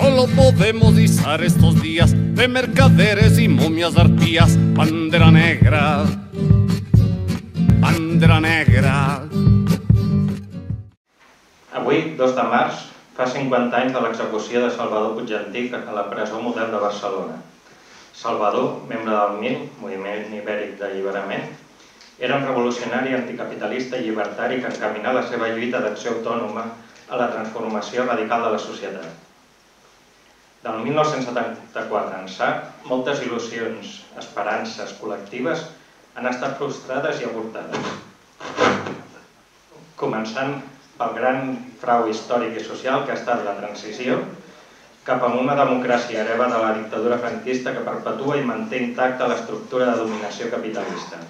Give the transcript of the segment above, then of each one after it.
Solo podemos izar estos días de mercaderes y momias arpías. Bandera negra, bandera negra. Avui, 2 de març, fa 50 anys de l'execució de Salvador Puigantic a la presó model de Barcelona. Salvador, membre del MIL, Moviment Ibèric d'Alliberament, era un revolucionari anticapitalista i llibertari que encaminà la seva lluita d'acció autònoma a la transformació radical de la societat. Del 1974 ençà, moltes il·lusions, esperances col·lectives han estat frustrades i avortades. Començant pel gran frau històric i social que ha estat la transició cap a una democràcia hereva de la dictadura franquista que perpetua i manté intacta l'estructura de dominació capitalista.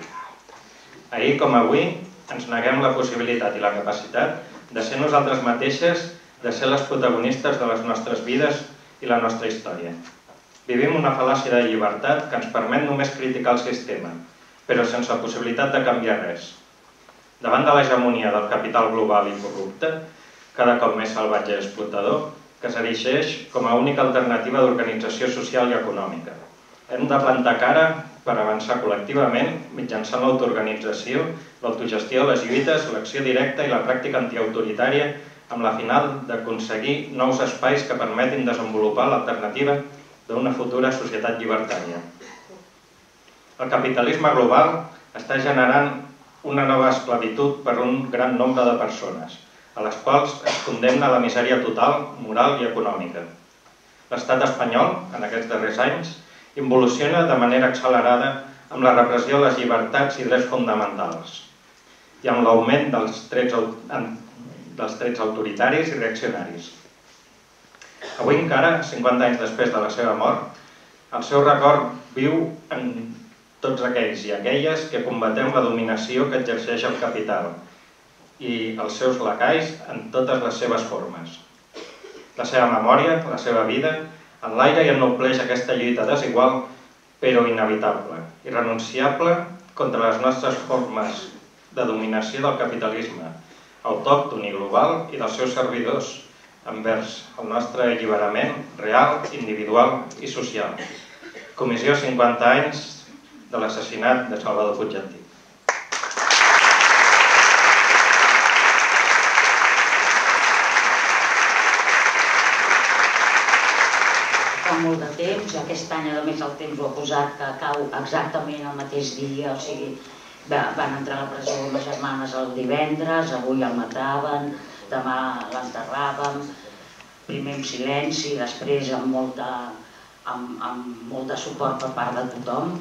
Ahir com avui ens neguem la possibilitat i la capacitat de ser nosaltres mateixes, de ser les protagonistes de les nostres vides i la nostra història. Vivim una fal·làcia de llibertat que ens permet només criticar el sistema, però sense possibilitat de canviar res. Davant de l'hegemonia del capital global i corrupte, cada cop més salvatge i explotador, que s'erigeix com a única alternativa d'organització social i econòmica. Hem de plantar cara per avançar col·lectivament mitjançant l'autoorganització, l'autogestió, les lluites, l'acció directa i la pràctica antiautoritària amb la final d'aconseguir nous espais que permetin desenvolupar l'alternativa d'una futura societat llibertària. El capitalisme global està generant una nova esclavitud per un gran nombre de persones, a les quals es condemna a la misèria total, moral i econòmica. L'estat espanyol, en aquests darrers anys, involuciona de manera accelerada amb la repressió de les llibertats i drets fonamentals i amb l'augment dels, trets, dels trets autoritaris i reaccionaris. Avui encara, 50 anys després de la seva mort, el seu record viu en tots aquells i aquelles que combatem la dominació que exerceix el capital i els seus lacais en totes les seves formes. La seva memòria, la seva vida, en l'aire i ennobleix aquesta lluita desigual però inevitable, irrenunciable contra les nostres formes de dominació del capitalisme, autòcton i global i dels seus servidors envers el nostre alliberament real, individual i social. Comissió 50 anys de l'assassinat de Salvador Puigdentí. fa molt de temps, aquest any a més el temps ho ha posat que cau exactament el mateix dia, o sigui, van entrar a la presó les germanes el divendres, avui el mataven, demà l'enterràvem, primer en silenci, després amb molta, amb, amb molt de suport per part de tothom,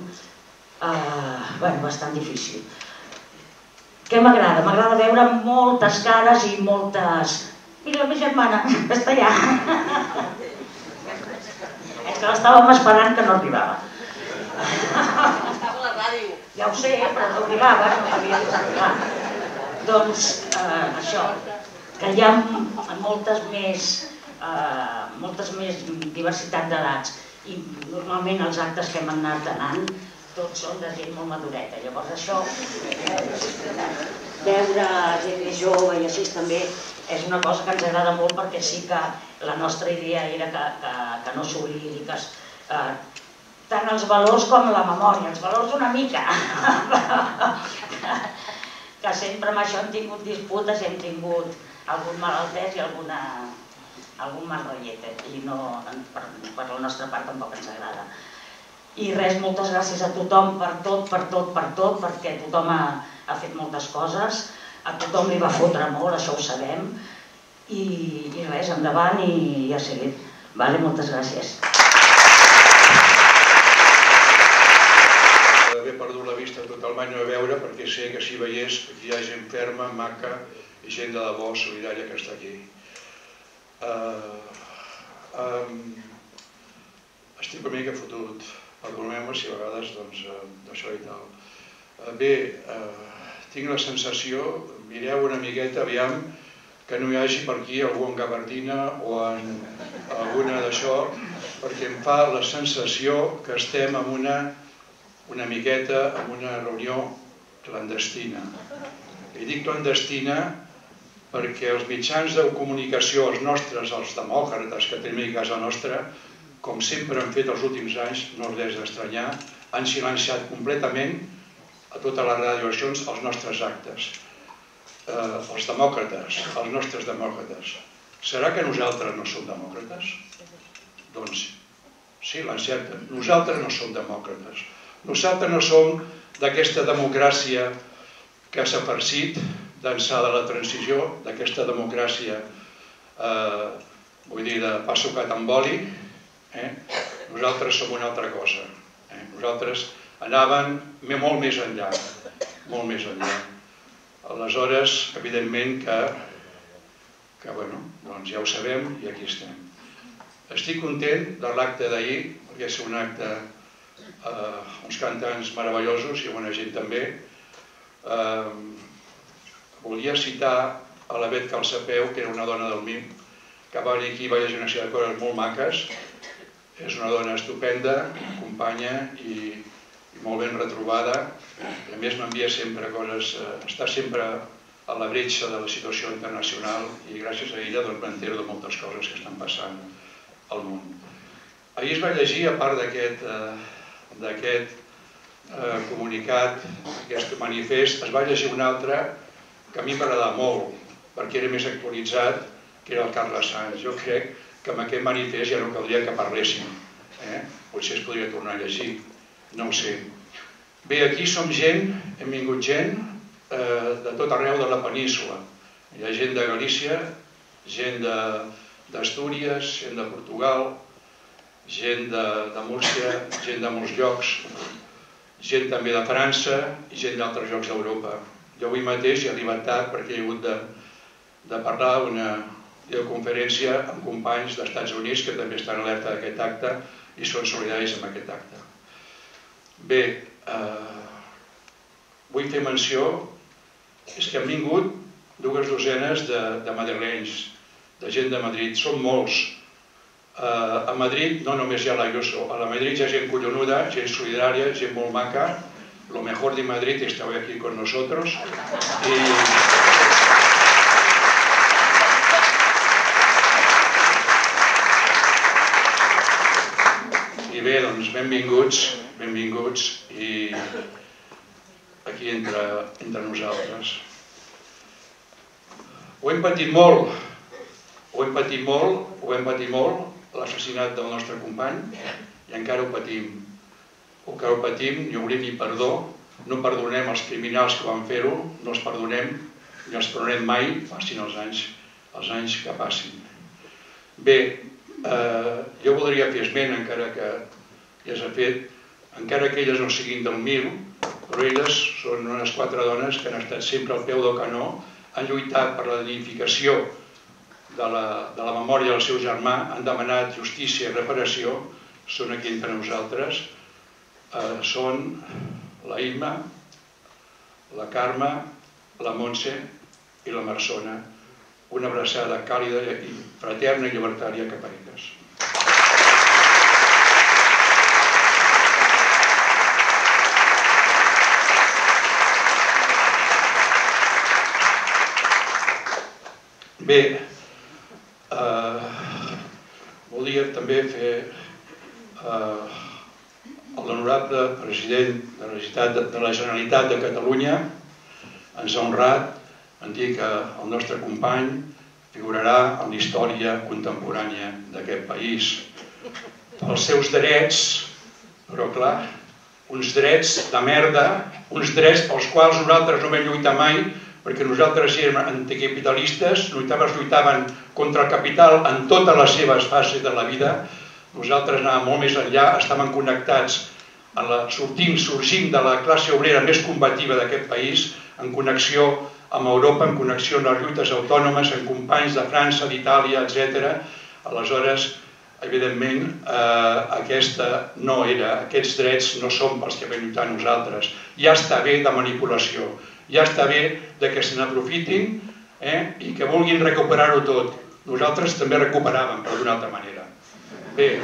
Uh, bueno, bastant difícil. Què m'agrada? M'agrada veure moltes cares i moltes... Mira, la meva germana, està allà. És que l'estàvem esperant que no arribava. Estava a la ràdio. Ja ho sé, però no arribava, no sabia que arribar. Doncs eh, això, que hi ha moltes més, eh, moltes més diversitat d'edats i normalment els actes que hem anat anant tots són de gent molt madureta. Llavors això, veure gent jove i així també és una cosa que ens agrada molt perquè sí que la nostra idea era que, que, que no s'oblidi, que eh, tant els valors com la memòria, els valors una mica. que sempre amb això hem tingut disputes, hem tingut algun malaltès i alguna, algun mal rotllet i no, per, per la nostra part tampoc ens agrada. I res, moltes gràcies a tothom per tot, per tot, per tot, perquè tothom ha, ha fet moltes coses, a tothom li va fotre molt, això ho sabem, i, i res, endavant i, i a seguir. Vale, moltes gràcies. He perdut la vista totalment a sé que si veiés que hi ha gent ferma, maca i gent de debò solidària que està aquí. Uh, um, estic una mica fotut, perdoneu-me si a vegades doncs, uh, d'això i tal. Uh, bé, tinc la sensació, mireu una miqueta, aviam, que no hi hagi per aquí algú en gabardina o en alguna d'això, perquè em fa la sensació que estem en una una miqueta en una reunió clandestina. I dic clandestina perquè els mitjans de comunicació, els nostres, els demòcrates que tenim a casa nostra, com sempre han fet els últims anys, no és res d'estranyar, han silenciat completament a totes les radioacions els nostres actes. Eh, els demòcrates, els nostres demòcrates. Serà que nosaltres no som demòcrates? Doncs sí, l'encerten. Nosaltres no som demòcrates. Nosaltres no som d'aquesta democràcia que s'ha farcit d'ençà de la transició, d'aquesta democràcia, eh, vull dir, de pa sucat amb oli, eh? nosaltres som una altra cosa. Eh? Nosaltres anàvem molt més enllà, molt més enllà. Aleshores, evidentment que, que bueno, doncs ja ho sabem i aquí estem. Estic content de l'acte d'ahir, perquè és un acte, eh, uns cantants meravellosos i bona gent també, eh, volia citar a la Bet Calçapeu, que era una dona del MIM, que va venir aquí i va llegir una sèrie de coses molt maques. És una dona estupenda, companya i, molt ben retrobada. A més m'envia sempre coses, eh, està sempre a la bretxa de la situació internacional i gràcies a ella doncs, m'entero de moltes coses que estan passant al món. Ahir es va llegir, a part d'aquest eh, eh, comunicat, aquest manifest, es va llegir un altre que a mi m'agradava molt, perquè era més actualitzat, que era el Carles Sanz. Jo crec que amb aquest manifest ja no caldria que parléssim. Eh? Potser es podria tornar a llegir, no ho sé. Bé, aquí som gent, hem vingut gent eh, de tot arreu de la península. Hi ha gent de Galícia, gent d'Astúries, gent de Portugal, gent de, de Múrcia, gent de molts llocs, gent també de França i gent d'altres llocs d'Europa. Jo avui mateix he arribat tard perquè he hagut de, de parlar una videoconferència amb companys dels Estats Units que també estan alerta d'aquest acte i són solidaris amb aquest acte. Bé, eh, vull fer menció, és que han vingut dues dosenes de, de madrilenys, de gent de Madrid, són molts. Eh, a Madrid no només hi ha l'Ayuso, a la Madrid hi ha gent collonuda, gent solidària, gent molt maca, lo mejor de Madrid está hoy aquí con nosotros. I... I bé, doncs benvinguts, benvinguts i aquí entre, entre nosaltres. Ho hem patit molt, ho hem patit molt, ho hem patit molt, l'assassinat del nostre company, i encara ho patim o que ho patim, ni obrim ni perdó, no perdonem els criminals que van fer-ho, no els perdonem ni els perdonem mai, passin els anys, els anys que passin. Bé, eh, jo voldria fer esment, encara que ja s'ha fet, encara que elles no siguin del mil, però elles són unes quatre dones que han estat sempre al peu del canó, han lluitat per la dignificació de la, de la memòria del seu germà, han demanat justícia i reparació, són aquí entre nosaltres, eh, són la Imma, la Carme, la Montse i la Marsona. Una abraçada càlida i fraterna i llibertària cap a elles. Bé, volia també fer eh, l'honorable president de la, de la Generalitat de Catalunya ens ha honrat en dir que el nostre company figurarà en la història contemporània d'aquest país. Els seus drets, però clar, uns drets de merda, uns drets pels quals nosaltres no vam lluitar mai, perquè nosaltres érem anticapitalistes, nosaltres lluitaven contra el capital en totes les seves fases de la vida, nosaltres anàvem molt més enllà, estàvem connectats en la, sortint, sorgint de la classe obrera més combativa d'aquest país, en connexió amb Europa, en connexió amb les lluites autònomes, amb companys de França, d'Itàlia, etc. Aleshores, evidentment, eh, aquesta no era, aquests drets no són pels que vam lluitar nosaltres. Ja està bé de manipulació, ja està bé de que se n'aprofitin eh, i que vulguin recuperar-ho tot. Nosaltres també recuperàvem, però d'una altra manera. Bé,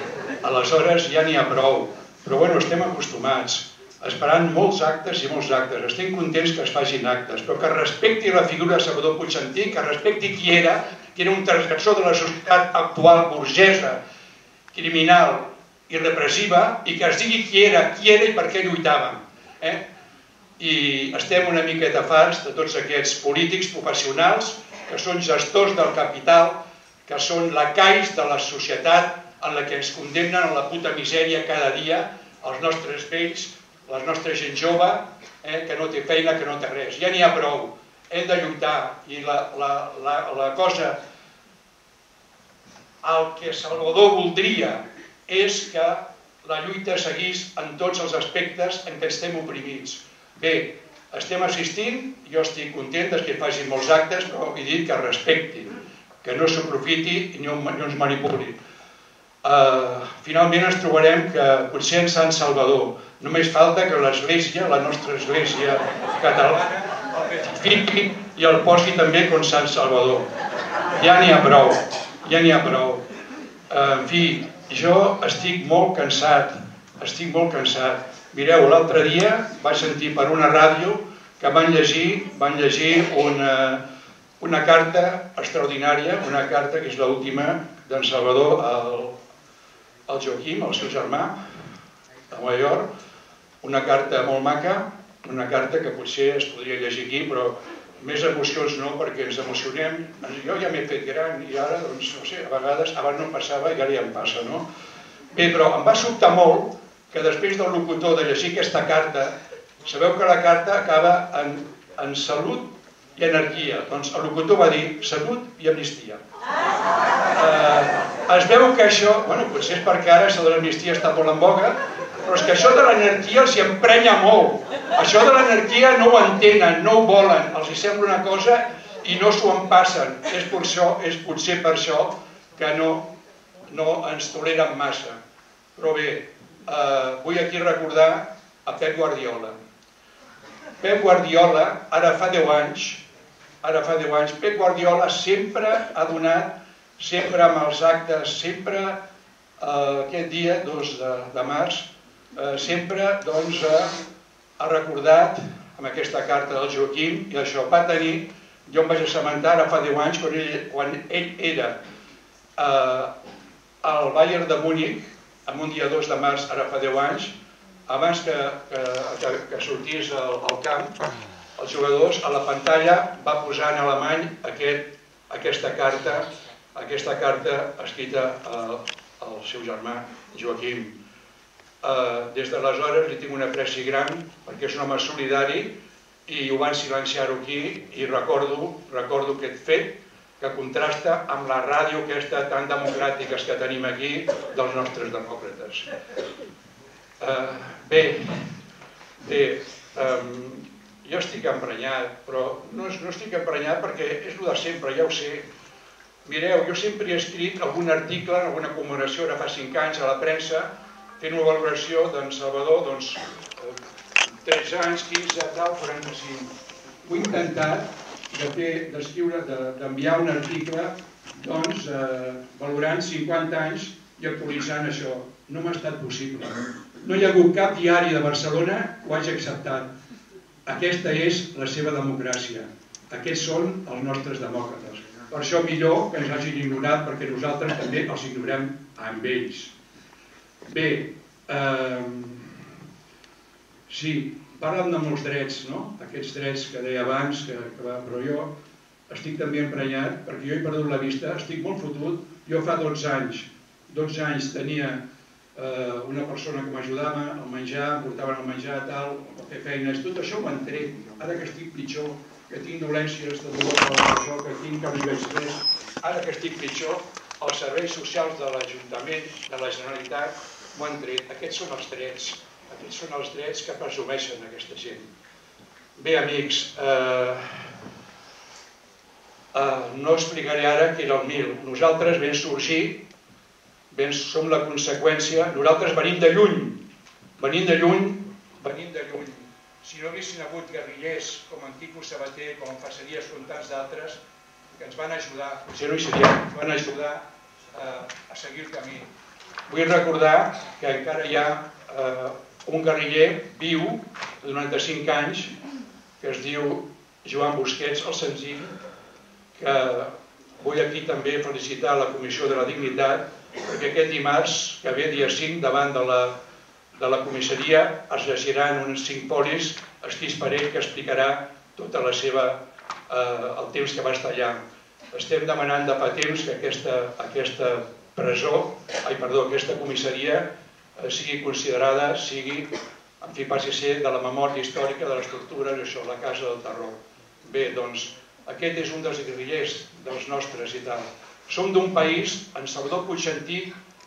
aleshores ja n'hi ha prou però bueno, estem acostumats. esperant molts actes i molts actes. Estem contents que es facin actes, però que respecti la figura de Salvador Puigantí, que respecti qui era, que era un transgressor de la societat actual burgesa, criminal i repressiva, i que es digui qui era, qui era i per què lluitàvem. Eh? I estem una miqueta farts de tots aquests polítics professionals que són gestors del capital, que són lacais de la societat en la que ens condemnen a la puta misèria cada dia els nostres vells, la nostra gent jove, eh, que no té feina, que no té res. Ja n'hi ha prou. Hem de lluitar i la, la, la, la cosa, el que Salvador voldria és que la lluita seguís en tots els aspectes en què estem oprimits. Bé, estem assistint, jo estic content que facin molts actes, però he dit que respectin, que no s'aprofiti i no, ens manipuli. Uh, finalment ens trobarem que potser en Sant Salvador només falta que l'Església, la nostra Església catalana, ratifiqui i el posi també com Sant Salvador. Ja n'hi ha prou, ja n'hi ha prou. Uh, en fi, jo estic molt cansat, estic molt cansat Mireu, l'altre dia vaig sentir per una ràdio que van llegir, van llegir una, una carta extraordinària, una carta que és l'última d'en Salvador al, al Joaquim, el seu germà, a York, una carta molt maca, una carta que potser es podria llegir aquí, però més emocions no, perquè ens emocionem. Jo ja m'he fet gran i ara, doncs, no sé, a vegades, abans no passava i ara ja em passa, no? Bé, però em va sobtar molt que després del locutor de llegir aquesta carta, sabeu que la carta acaba en, en salut i energia. Doncs el locutor va dir salut i amnistia. Eh, es veu que això, bueno, potser és perquè ara això de l'amnistia està molt en boga, però és que això de l'energia els emprenya molt. Això de l'energia no ho entenen, no ho volen, els hi sembla una cosa i no s'ho en passen. És, per això, és potser per això que no, no ens toleren massa. Però bé, eh, vull aquí recordar a Pep Guardiola. Pep Guardiola, ara fa 10 anys, ara fa 10 anys, Pep Guardiola sempre ha donat, sempre amb els actes, sempre eh, aquest dia, 2 de, de març, eh, sempre doncs, eh, ha recordat amb aquesta carta del Joaquim i això va tenir, jo em vaig assabentar ara fa 10 anys quan ell, quan ell era eh, al Bayern de Múnich en un dia 2 de març, ara fa 10 anys, abans que, que, que, que sortís al, al camp, els jugadors a la pantalla va posar en alemany aquest, aquesta carta aquesta carta escrita al, al seu germà Joaquim. Uh, des d'aleshores li tinc una preci gran perquè és un home solidari i ho van silenciar-ho aquí i recordo, recordo aquest fet que contrasta amb la ràdio aquesta tan democràtiques que tenim aquí dels nostres demòcrates. Uh, bé, bé um, jo estic emprenyat, però no, no estic emprenyat perquè és el de sempre, ja ho sé. Mireu, jo sempre he escrit algun article, alguna commemoració, ara fa 5 anys, a la premsa, fent una valoració d'en Salvador, doncs, 13 anys, 15, tal, 45. Ho he intentat, d'escriure, de d'enviar un article doncs, eh, valorant 50 anys i actualitzant això. No m'ha estat possible. No hi ha hagut cap diari de Barcelona que ho hagi acceptat. Aquesta és la seva democràcia. Aquests són els nostres demòcrates. Per això millor que ens hagin ignorat perquè nosaltres també els ignorem amb ells. Bé, eh, sí, parlen de molts drets, no? aquests drets que deia abans, que, que va, però jo estic també emprenyat perquè jo he perdut la vista, estic molt fotut. Jo fa 12 anys, 12 anys tenia eh, una persona que m'ajudava al menjar, em portaven el menjar, tal, a fer feines, tot això ho tret. Ara que estic pitjor, que tinc dolències de dolor això, que tinc que veig res, ara que estic pitjor, els serveis socials de l'Ajuntament, de la Generalitat, m'ho han tret. Aquests són els drets aquests són els drets que presumeixen aquesta gent. Bé, amics, eh, eh, no explicaré ara què era el mil. Nosaltres vam sorgir, ben som la conseqüència, nosaltres venim de lluny, venim de lluny, venim de lluny. Si no haguessin hagut guerrillers com en Quico Sabater, com en Faceries, com tants d'altres, que ens van ajudar, potser no hi seríem, ens van ajudar eh, a seguir el camí. Vull recordar que encara hi ha eh, un guerriller viu de 95 anys que es diu Joan Busquets, el senzill, que vull aquí també felicitar la Comissió de la Dignitat perquè aquest dimarts, que ve dia 5, davant de la, de la comissaria, es llegiran uns cinc polis escrits per ell que explicarà tota la seva, eh, el temps que va estar allà. Estem demanant de fa temps que aquesta, aquesta presó, ai, perdó, aquesta comissaria sigui considerada, sigui, en fi, passi a ser de la memòria històrica de les tortures, això, la Casa del Terror. Bé, doncs, aquest és un dels guerrillers dels nostres i tal. Som d'un país, en Salvador Puigentí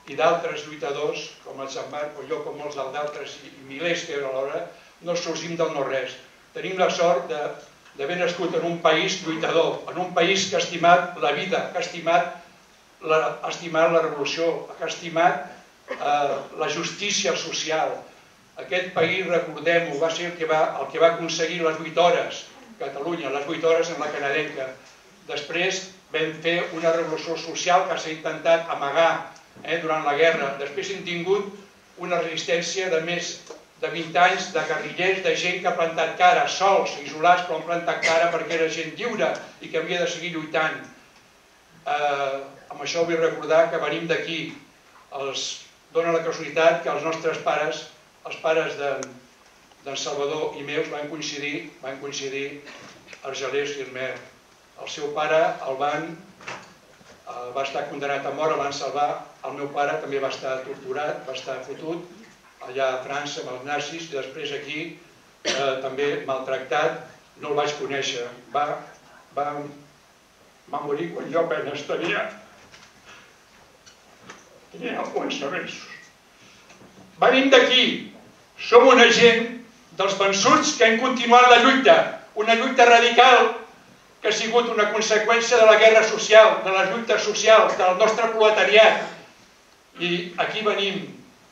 i d'altres lluitadors, com el Sant Marc o jo, com molts d'altres i milers que eren alhora, no sorgim del no-res. Tenim la sort d'haver nascut en un país lluitador, en un país que ha estimat la vida, que ha estimat la, ha estimat la revolució, que ha estimat eh, la justícia social. Aquest país, recordem-ho, va ser el que va, el que va aconseguir les 8 hores, Catalunya, les 8 hores en la canadenca. Després vam fer una revolució social que s'ha intentat amagar eh, durant la guerra. Després hem tingut una resistència de més de 20 anys de guerrillers, de gent que ha plantat cara, sols, isolats, però han plantat cara perquè era gent lliure i que havia de seguir lluitant. Eh, amb això vull recordar que venim d'aquí. Els dona la casualitat que els nostres pares, els pares d'en de, Salvador i meus, van coincidir, van coincidir Argelers i Irmer. El seu pare el van, eh, va estar condenat a mort, el van salvar. El meu pare també va estar torturat, va estar fotut allà a França amb els nazis i després aquí eh, també maltractat. No el vaig conèixer. Va, va, va morir quan jo apenas tenia tenia alguns mesos. Venim d'aquí, som una gent dels vençuts que hem continuat la lluita, una lluita radical que ha sigut una conseqüència de la guerra social, de les lluites socials, del nostre proletariat. I aquí venim,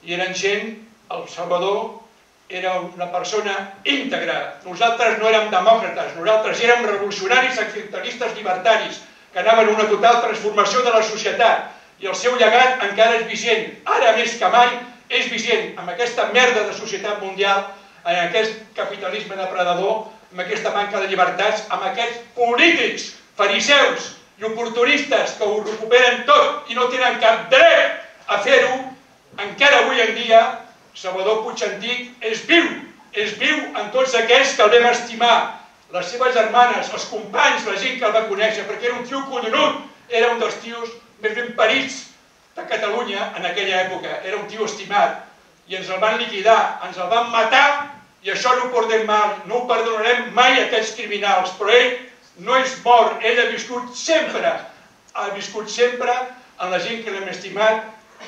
i eren gent, el Salvador era una persona íntegra. Nosaltres no érem demòcrates, nosaltres érem revolucionaris, accidentalistes, llibertaris, que anaven a una total transformació de la societat i el seu llegat encara és vigent, ara més que mai és vigent, amb aquesta merda de societat mundial, en aquest capitalisme depredador, amb aquesta manca de llibertats, amb aquests polítics, fariseus i oportunistes que ho recuperen tot i no tenen cap dret a fer-ho, encara avui en dia Salvador Puig Antic és viu, és viu en tots aquells que el vam estimar, les seves germanes, els companys, la gent que el va conèixer, perquè era un tio conegut, era un dels tios més ben parits de Catalunya en aquella època. Era un tio estimat i ens el van liquidar, ens el van matar i això no ho portem mal, no ho perdonarem mai a aquells criminals, però ell no és mort, ell ha viscut sempre, ha viscut sempre en la gent que l'hem estimat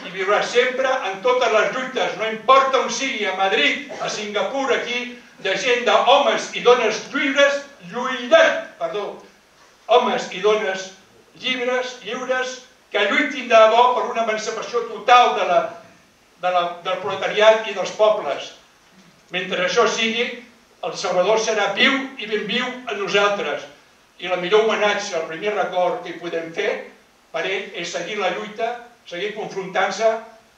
i viurà sempre en totes les lluites, no importa on sigui, a Madrid, a Singapur, aquí, de gent d'homes i dones lliures, lluitant, perdó, homes i dones llibres, lliures, que lluitin de debò per una emancipació total de la, de la, del proletariat i dels pobles. Mentre això sigui, el Salvador serà viu i ben viu a nosaltres. I la millor homenatge, el primer record que hi podem fer per ell és seguir la lluita, seguir confrontant-se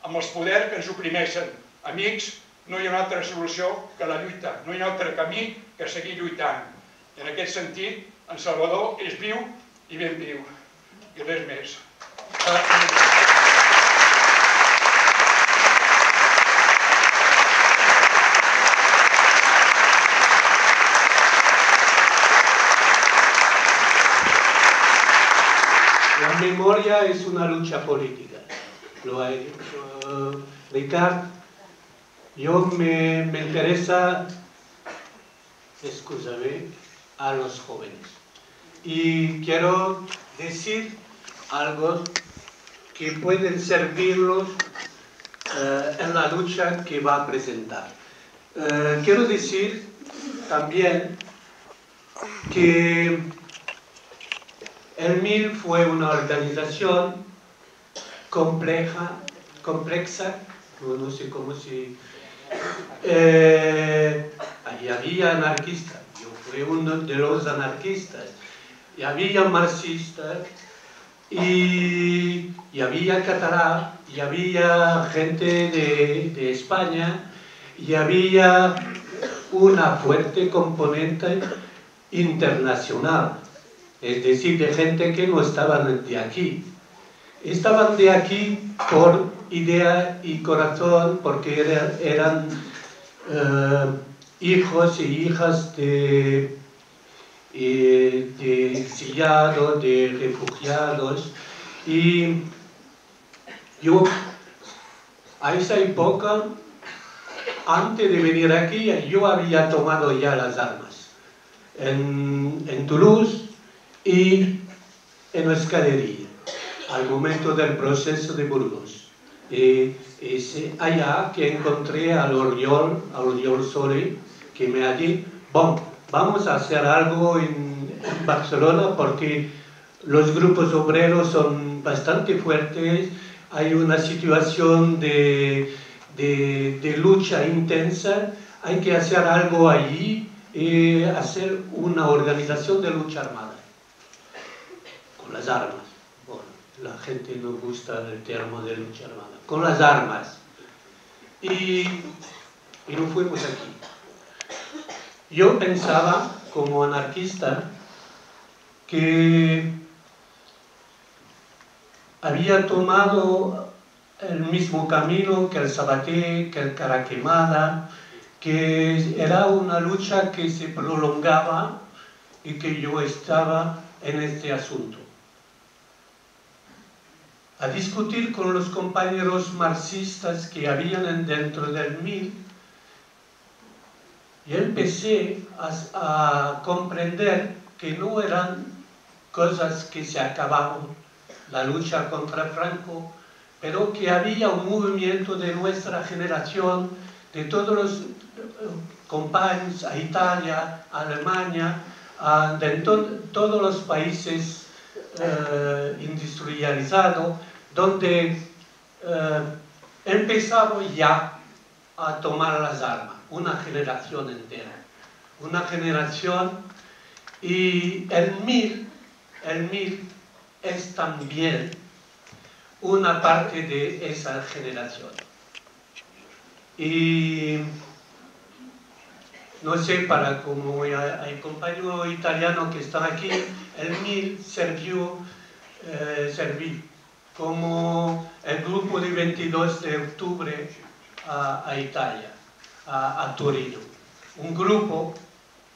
amb els poders que ens oprimeixen. Amics, no hi ha una altra solució que la lluita, no hi ha altre camí que seguir lluitant. I en aquest sentit, en Salvador és viu i ben viu. I res més. La memoria es una lucha política. Lo ha uh. Yo me, me interesa, escúchame, a los jóvenes. Y quiero decir algo que pueden servirlos eh, en la lucha que va a presentar. Eh, quiero decir también que el MIL fue una organización compleja, compleja, no sé cómo se... Eh, ahí había anarquistas, yo fui uno de los anarquistas, y había marxistas, y, había catalán, y había gente de, de, España, y había una fuerte componente internacional, es decir, de gente que no estaban de aquí. Estaban de aquí por idea y corazón, porque eran, eran eh, hijos y hijas de, de exiliados, de refugiados, y yo a esa época, antes de venir aquí, yo había tomado ya las armas en, en Toulouse y en Escalería, al momento del proceso de Burgos. Y allá que encontré al Oriol, al Oriol Sole, que me dicho, bon, vamos a hacer algo en, Barcelona porque los grupos obreros son bastante fuertes, hay una situación de, de, lucha intensa, hay que hacer algo allí, y hacer una organización de lucha armada, con las armas. Bueno, la gente no gusta el término de lucha armada, con las armas. Y, y nos fuimos aquí. Yo pensaba, como anarquista, que había tomado el mismo camino que el Sabaté, que el Caraquemada, que era una lucha que se prolongaba y que yo estaba en este asunto. A discutir con los compañeros marxistas que habían dentro del MIL, y empecé a, comprender que no eran cosas que se acababan la lucha contra Franco, pero que había un movimiento de nuestra generación, de todos los compañeros a Italia, a Alemania, de to todos los países eh, industrializados, donde eh, empezamos ya a tomar las armas, una generación entera, una generación, y el mil, el mil es también una parte de esa generación. Y no sé, para como hay compañero italiano que está aquí, el MIL sirvió, eh, como el grupo de 22 de octubre a Italia, a, Torino. Un grupo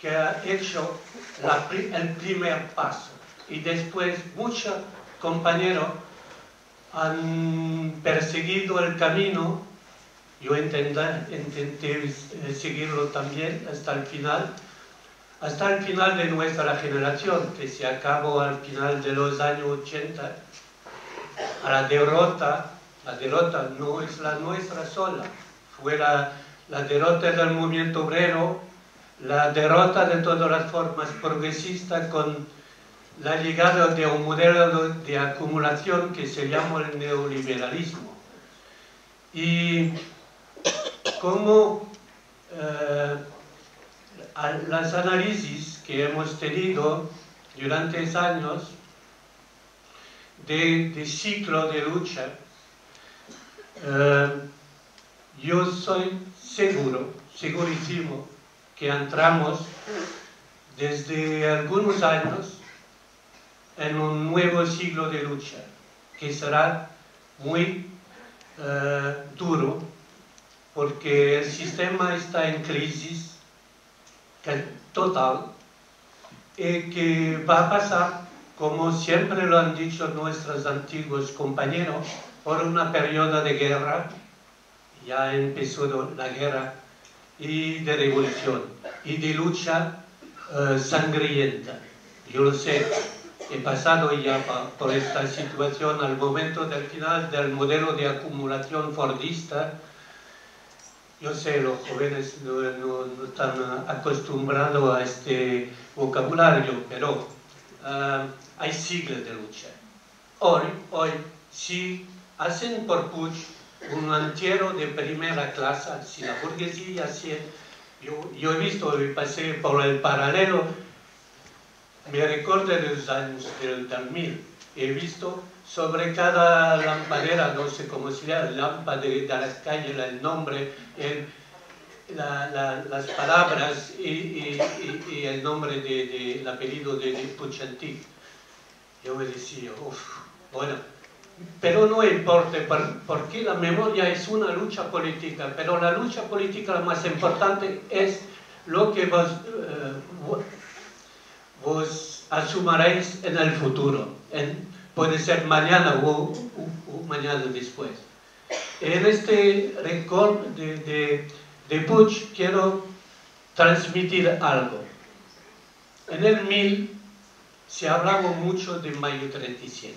que ha hecho el primer paso. Y después muchos compañeros han perseguido el camino, yo intenté, intenté seguirlo también hasta el final, hasta el final de nuestra generación, que se acabó al final de los años 80, a la derrota, la derrota no es la nuestra sola, fue la, la derrota del movimiento obrero, la derrota de todas las formas progresistas con la llegada de un modelo de acumulación que se llama el neoliberalismo. Y como eh, las análisis que hemos tenido durante años de, de ciclo de lucha, eh, yo soy seguro, segurísimo, que entramos desde algunos años en un nuevo siglo de lucha, que será muy uh, duro, porque el sistema está en crisis total y que va a pasar, como siempre lo han dicho nuestros antiguos compañeros, por una periodo de guerra, ya empezó la guerra, y de revolución, y de lucha uh, sangrienta. Yo lo sé, he pasado ya por esta situación al momento del final del modelo de acumulación fordista. Yo sé, los jóvenes no, no, están acostumbrados a este vocabulario, pero uh, hay siglos de lucha. Hoy, hoy, si hacen por Puig un entierro de primera clase, si la burguesía, si, yo, yo he visto, pasé por el paralelo, me recuerdo de los años del 2000. He visto sobre cada lampadera, no sé cómo se llama, lámpara de, de las calles, el nombre, el, la- la- las palabras y, y- y- y el nombre del de, el apellido de, de. Yo me decía, uff, bueno, pero no importa, por- porque la memoria es una lucha política, pero la lucha política más importante es lo que vos, eh, asumiréis en el futuro, puede ser mañana o, mañana después. En este récord de, de, Puig quiero transmitir algo. En el 1000 se hablaba mucho de mayo 37.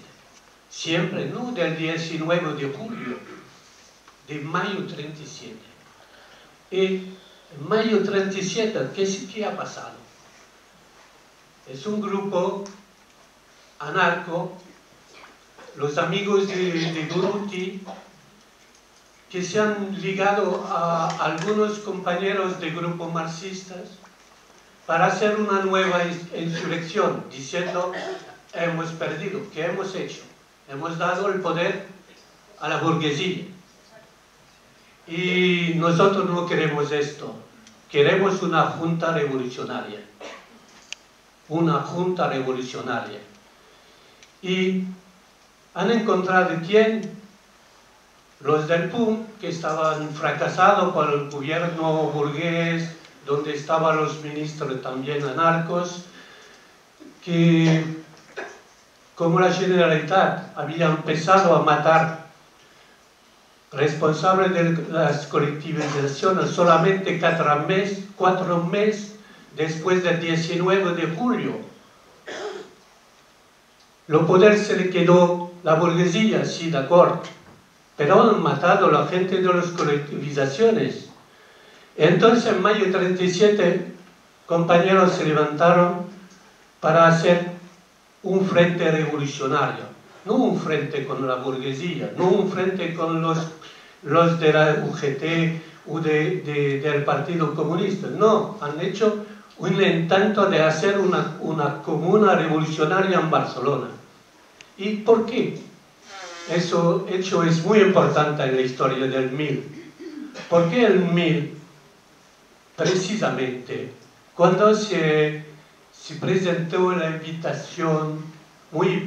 Siempre, no del 19 de julio, de mayo 37. Y en mayo 37, ¿qué, qué ha pasado? Es un grupo anarco, los amigos de, de Durruti, que se han ligado a algunos compañeros de grupos marxistas para hacer una nueva ins- insurrección, diciendo, hemos perdido, ¿qué hemos hecho? Hemos dado el poder a la burguesía. Y nosotros no queremos esto, queremos una junta revolucionaria, una junta revolucionaria. Y han encontrado quién los del PUM, que estaban fracasados por el gobierno burgués, donde estaban los ministros también anarcos, que como la Generalitat había empezado a matar responsables de las colectivizaciones solamente cuatro meses, después del 19 de julio. Lo poder se le quedó la burguesía, sí, de acuerdo, pero han matado a la gente de las colectivizaciones. Entonces, en mayo 37, compañeros se levantaron para hacer un frente revolucionario, no un frente con la burguesía, no un frente con los, los de la UGT o de- de- del Partido Comunista, no, han hecho un intento de hacer una, una comuna revolucionaria en Barcelona. ¿Y por qué? Eso hecho es muy importante en la historia del MIL. ¿Por qué el MIL? Precisamente, cuando se, se presentó la invitación muy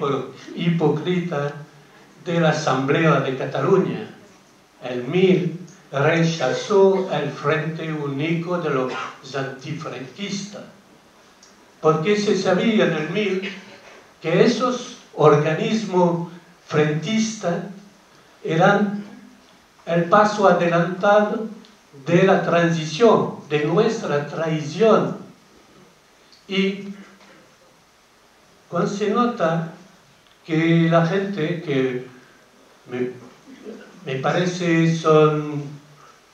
hipócrita de la Asamblea de Cataluña, el MIL rechazó el Frente Único de los antifranquistas, porque se sabía en el MIL que esos organismos frentistas eran el paso adelantado de la transición, de nuestra traición. Y cuando se nota que la gente que me, me parece son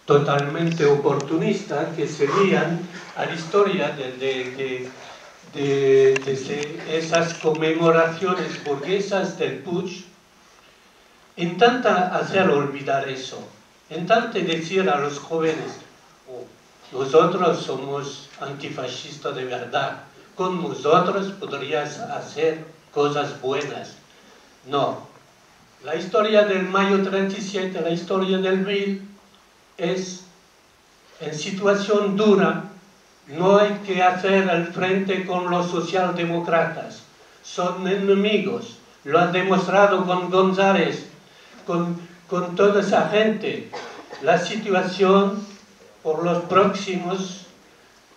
totalmente oportunistas, que se guían a la historia de, de- esas conmemoraciones burguesas del Puig, intenta hacer olvidar eso, intenta decir a los jóvenes, "Oh, nosotros somos antifascistas de verdad, con nosotros podrías hacer cosas buenas. No, la historia del mayo 37, la historia del 1000, es en situación dura, no hay que hacer el frente con los socialdemócratas, son enemigos, lo han demostrado con González, con, con toda esa gente. La situación por los próximos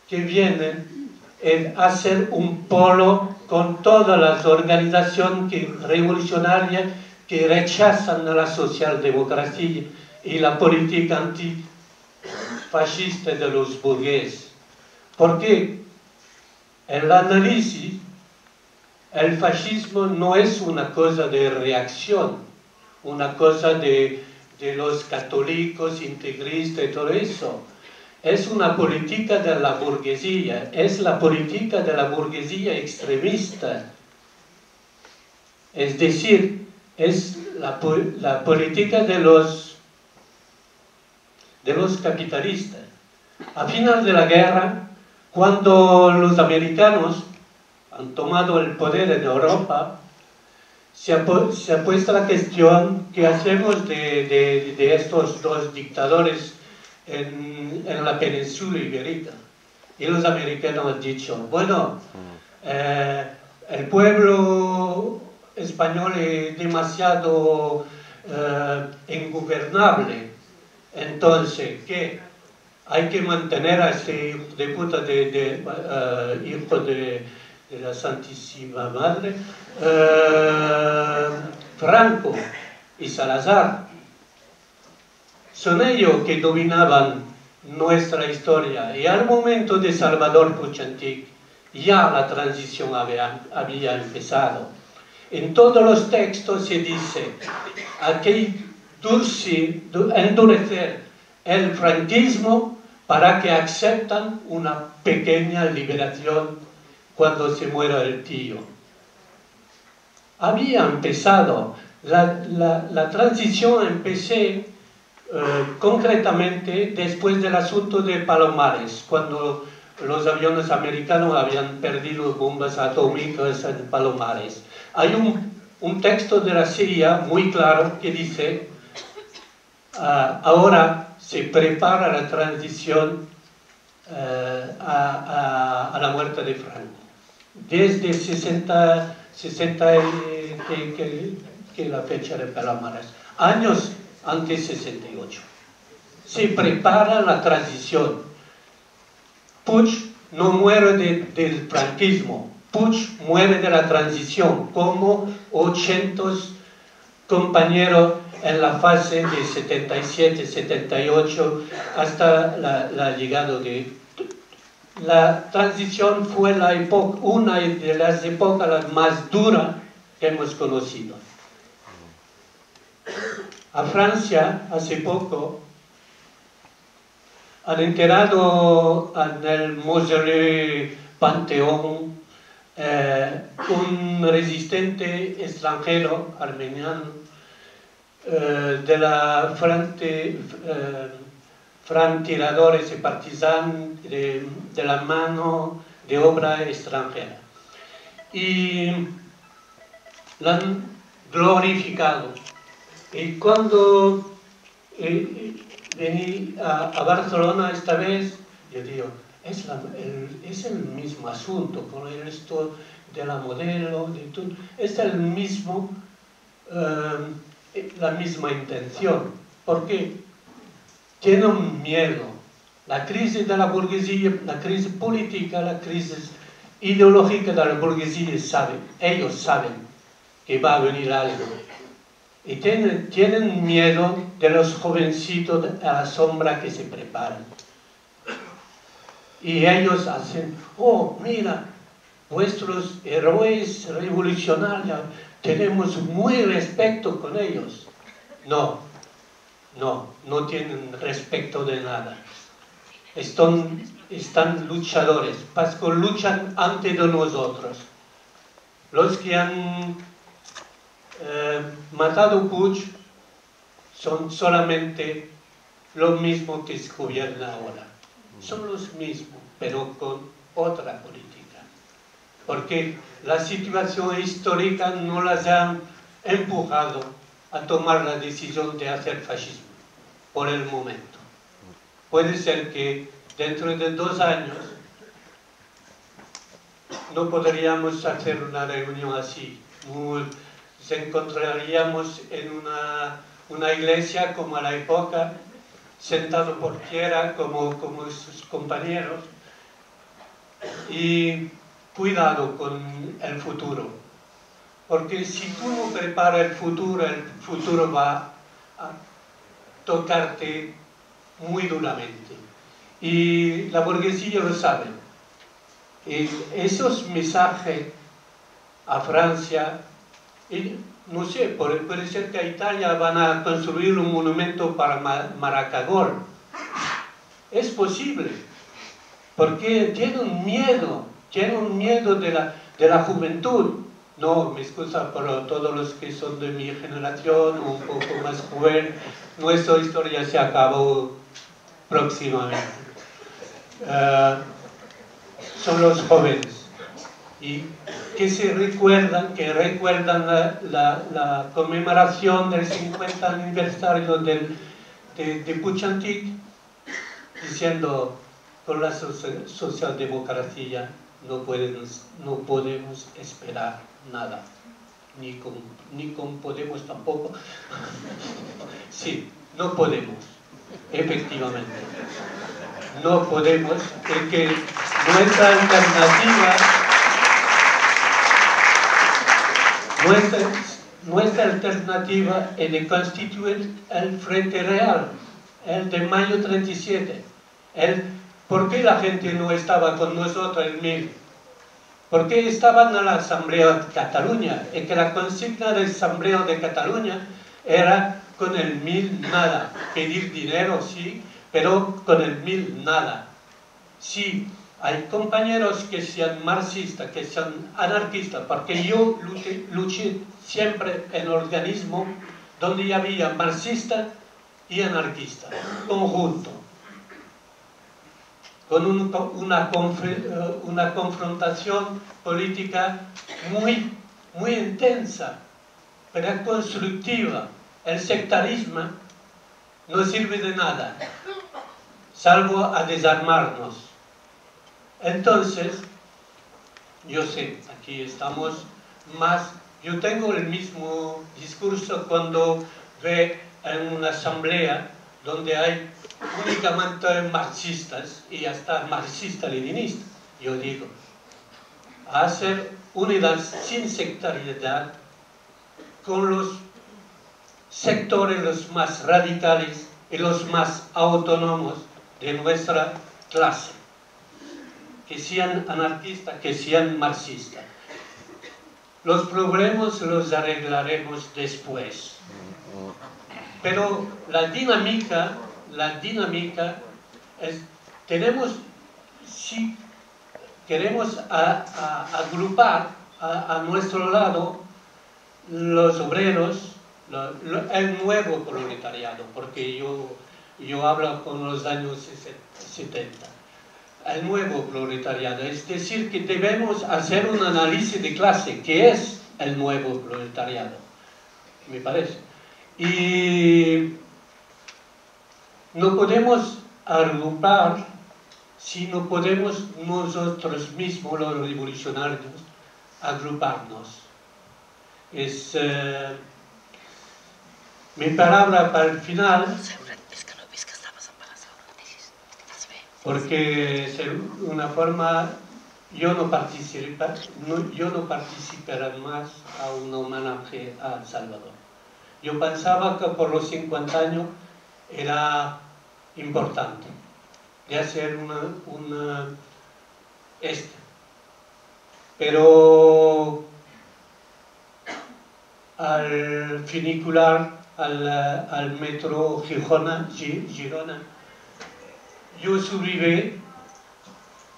que vienen es hacer un polo con todas las organizaciones revolucionarias que rechazan la socialdemocracia y la política antifascista de los burgueses. Porque el análisis, el fascismo no es una cosa de reacción, una cosa de, de los católicos, integristas y todo eso. Es una política de la burguesía, es la política de la burguesía extremista. Es decir, es la, la política de los, de los capitalistas. A final de la guerra, cuando los americanos han tomado el poder en Europa, se ha, se ha puesto la cuestión qué hacemos de, de- de estos dos dictadores en, en la península ibérica. Y los americanos han dicho, bueno, eh, el pueblo español es demasiado eh, ingobernable, entonces, ¿qué? Hay que mantener a este hijo de puta de, de eh, hijo de, de, la Santísima Madre, eh, Franco y Salazar. Son ellos que dominaban nuestra historia y al momento de Salvador Puchantik ya la transición había, había empezado. En todos los textos se dice, aquí endurecer el franquismo para que aceptan una pequeña liberación cuando se muera el tío. Había empezado, la, la, la transición empecé concretamente después del asunto de Palomares, cuando los aviones americanos habían perdido bombas atómicas en Palomares. Hay un, texto de la CIA muy claro que dice Uh, ahora se prepara la transición a, a, a, la muerte de Franco. Desde 60, 60 que, que, que, la fecha de Palomares, años antes 68. Se prepara la transición. Puig no muere de, del franquismo, Puig muere de la transición, como 800 compañeros en la fase de 77-78 hasta la, la, llegada de... La transición fue la época, una de las épocas más duras que hemos conocido. A Francia, hace poco, han enterrado en el Mausoleo Panteón eh, un resistente extranjero armeniano eh, de la frente, eh, frantiradores y partisanos de, de, la mano de obra extranjera. Y la han glorificado. Y cuando eh, vení a, Barcelona esta vez, yo digo, es, el, mismo asunto con el resto de la modelo, de todo, es el mismo... Uh, la misma intención, porque tienen miedo. La crisis de la burguesía, la crisis política, la crisis ideológica de la burguesía saben, ellos saben que va a venir algo. Y tienen, tienen miedo de los jovencitos a la sombra que se preparan. Y ellos hacen, oh, mira, vuestros héroes revolucionarios tenemos muy respeto con ellos. No, no, no tienen respeto de nada. Están, están luchadores, Pasco luchan ante de nosotros. Los que han eh, matado son solamente los mismos que se gobierna ahora. Son los mismos, pero con otra política porque la situación histórica no las ha empujado a tomar la decisión de hacer fascismo, por el momento. Puede ser que dentro de dos años no podríamos hacer una reunión así. Nos encontraríamos en una, una iglesia como a la época, sentado por tierra como, como sus compañeros, y cuidado con el futuro. Porque si tú no preparas el futuro, el futuro va a tocarte muy duramente. Y la burguesía lo sabe. Y esos mensajes a Francia, y no sé, puede ser que a Italia van a construir un monumento para Maracagol. Es posible, porque tienen miedo tienen miedo de la, de la juventud. No, me excusa por todos los que son de mi generación, un poco más joven, nuestra historia se acabó próximamente. Uh, son los jóvenes y que se recuerdan, que recuerdan la, la, conmemoración del 50 aniversario del, de, de Puchantik diciendo con la socialdemocracia no podemos, no podemos esperar nada, ni con, ni con Podemos tampoco. sí, no podemos, efectivamente. No podemos, porque nuestra alternativa, nuestra, nuestra alternativa es constituir el Frente Real, el de mayo 37, el ¿Por qué la gente no estaba con nosotros en mil? ¿Por qué estaban en la Asamblea de Cataluña? Es que la consigna de la Asamblea de Cataluña era con el mil nada. Pedir dinero, sí, pero con el mil nada. Sí, hay compañeros que sean marxistas, que sean anarquistas, porque yo luché, siempre en organismo donde había marxistas y anarquistas, conjunto con una, eh, una confrontación política muy, muy intensa, pero constructiva. El sectarismo no sirve de nada, salvo a desarmarnos. Entonces, yo sé, aquí estamos más... Yo tengo el mismo discurso cuando ve en una asamblea donde hay únicamente marxistas y hasta marxista-leninista. Yo digo, hacer unidad sin sectariedad con los sectores los más radicales y los más autónomos de nuestra clase, que sean anarquistas, que sean marxistas. Los problemas los arreglaremos después. Pero la dinámica la dinámica es, tenemos, si queremos agrupar a, nuestro lado los obreros, el nuevo proletariado, porque yo, yo hablo con los años 70, el nuevo proletariado, es decir, que debemos hacer un análisis de clase, que es el nuevo proletariado, me parece. Y no podemos agrupar si no podemos nosotros mismos, los revolucionarios, agruparnos. Es eh, mi palabra para el final, porque es una forma, yo no, participa, yo no participaré más a un homenaje a Salvador. Yo pensaba que por los 50 años era importante de hacer una, una este. Pero al funicular, al, al metro Girona, Girona, yo sobreviví,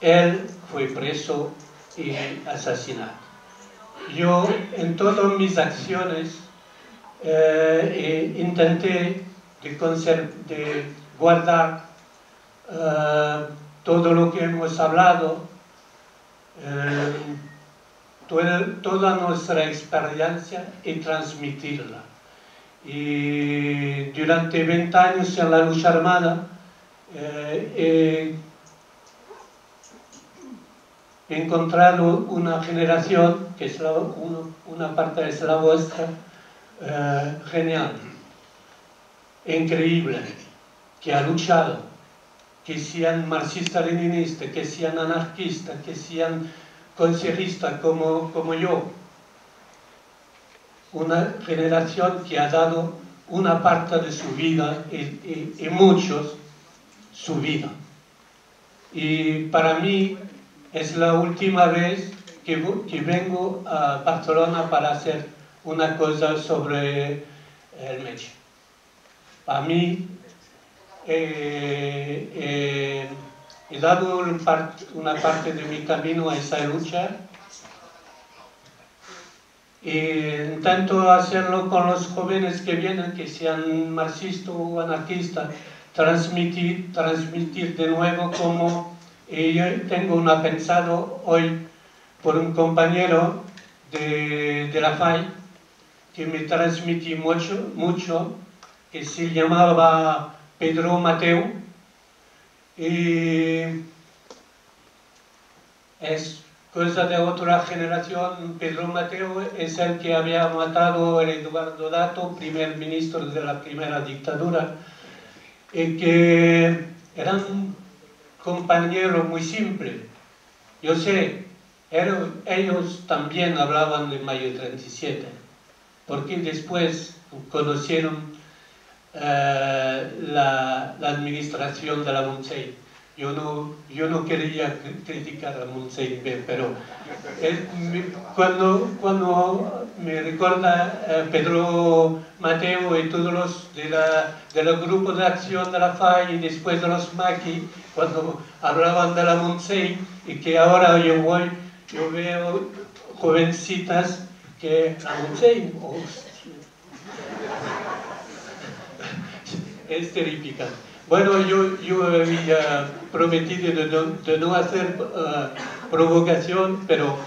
él fue preso y asesinado. Yo en todas mis acciones eh, intenté de, de guardar eh, todo lo que hemos hablado, eh, toda, nuestra experiencia y transmitirla. Y durante 20 años en la lucha armada eh, he encontrado una generación, que es una parte es la vuestra, genial increíble que ha luchado, que sean marxistas-leninistas, que sean anarquistas, que sean consejeristas como yo. Una generación que ha dado una parte de su vida y, muchos su vida. Y para mí es la última vez que, que vengo a Barcelona para hacer una cosa sobre el Meche. A mí eh, eh, he dado una parte de mi camino a esa lucha e intento hacerlo con los jóvenes que vienen, que sean marxistas o anarquistas, transmitir, transmitir de nuevo como yo tengo una pensado hoy por un compañero de, de la FAI que me transmití mucho, mucho que se llamaba Pedro Mateo, y es cosa de otra generación. Pedro Mateo es el que había matado a Eduardo Dato, primer ministro de la primera dictadura, y que era un compañero muy simple. Yo sé, ellos también hablaban de mayo 37, porque después conocieron eh, la, la, administración de la Montseny. Yo no, yo no quería criticar a Montseny, pero cuando, cuando me recuerda eh, Pedro Mateo y todos los de la, del grupo de acción de la FAI y después de los Maki, cuando hablaban de la Montseny y que ahora yo voy, yo veo jovencitas que la Montseny, oh, es terrificante. Bueno, yo, yo había prometido de no, de no hacer uh, provocación, pero...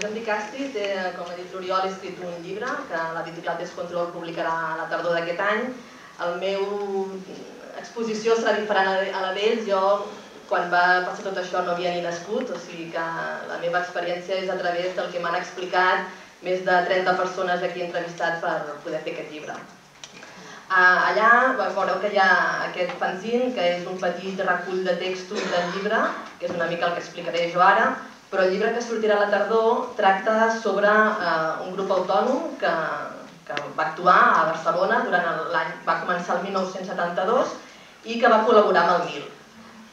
Jordi Casti té, com ha dit l'Oriol, ha escrit un llibre que l'editorial Descontrol publicarà a la tardor d'aquest any. El meu exposició serà diferent a la d'ells. Jo, quan va passar tot això, no havia ni nascut, o sigui que la meva experiència és a través del que m'han explicat més de 30 persones aquí entrevistat per poder fer aquest llibre. Uh, allà veureu que hi ha aquest fanzine, que és un petit recull de textos del llibre, que és una mica el que explicaré jo ara, però el llibre que sortirà a la tardor tracta sobre uh, un grup autònom que, que va actuar a Barcelona durant l'any, va començar el 1972 i que va col·laborar amb el MIL.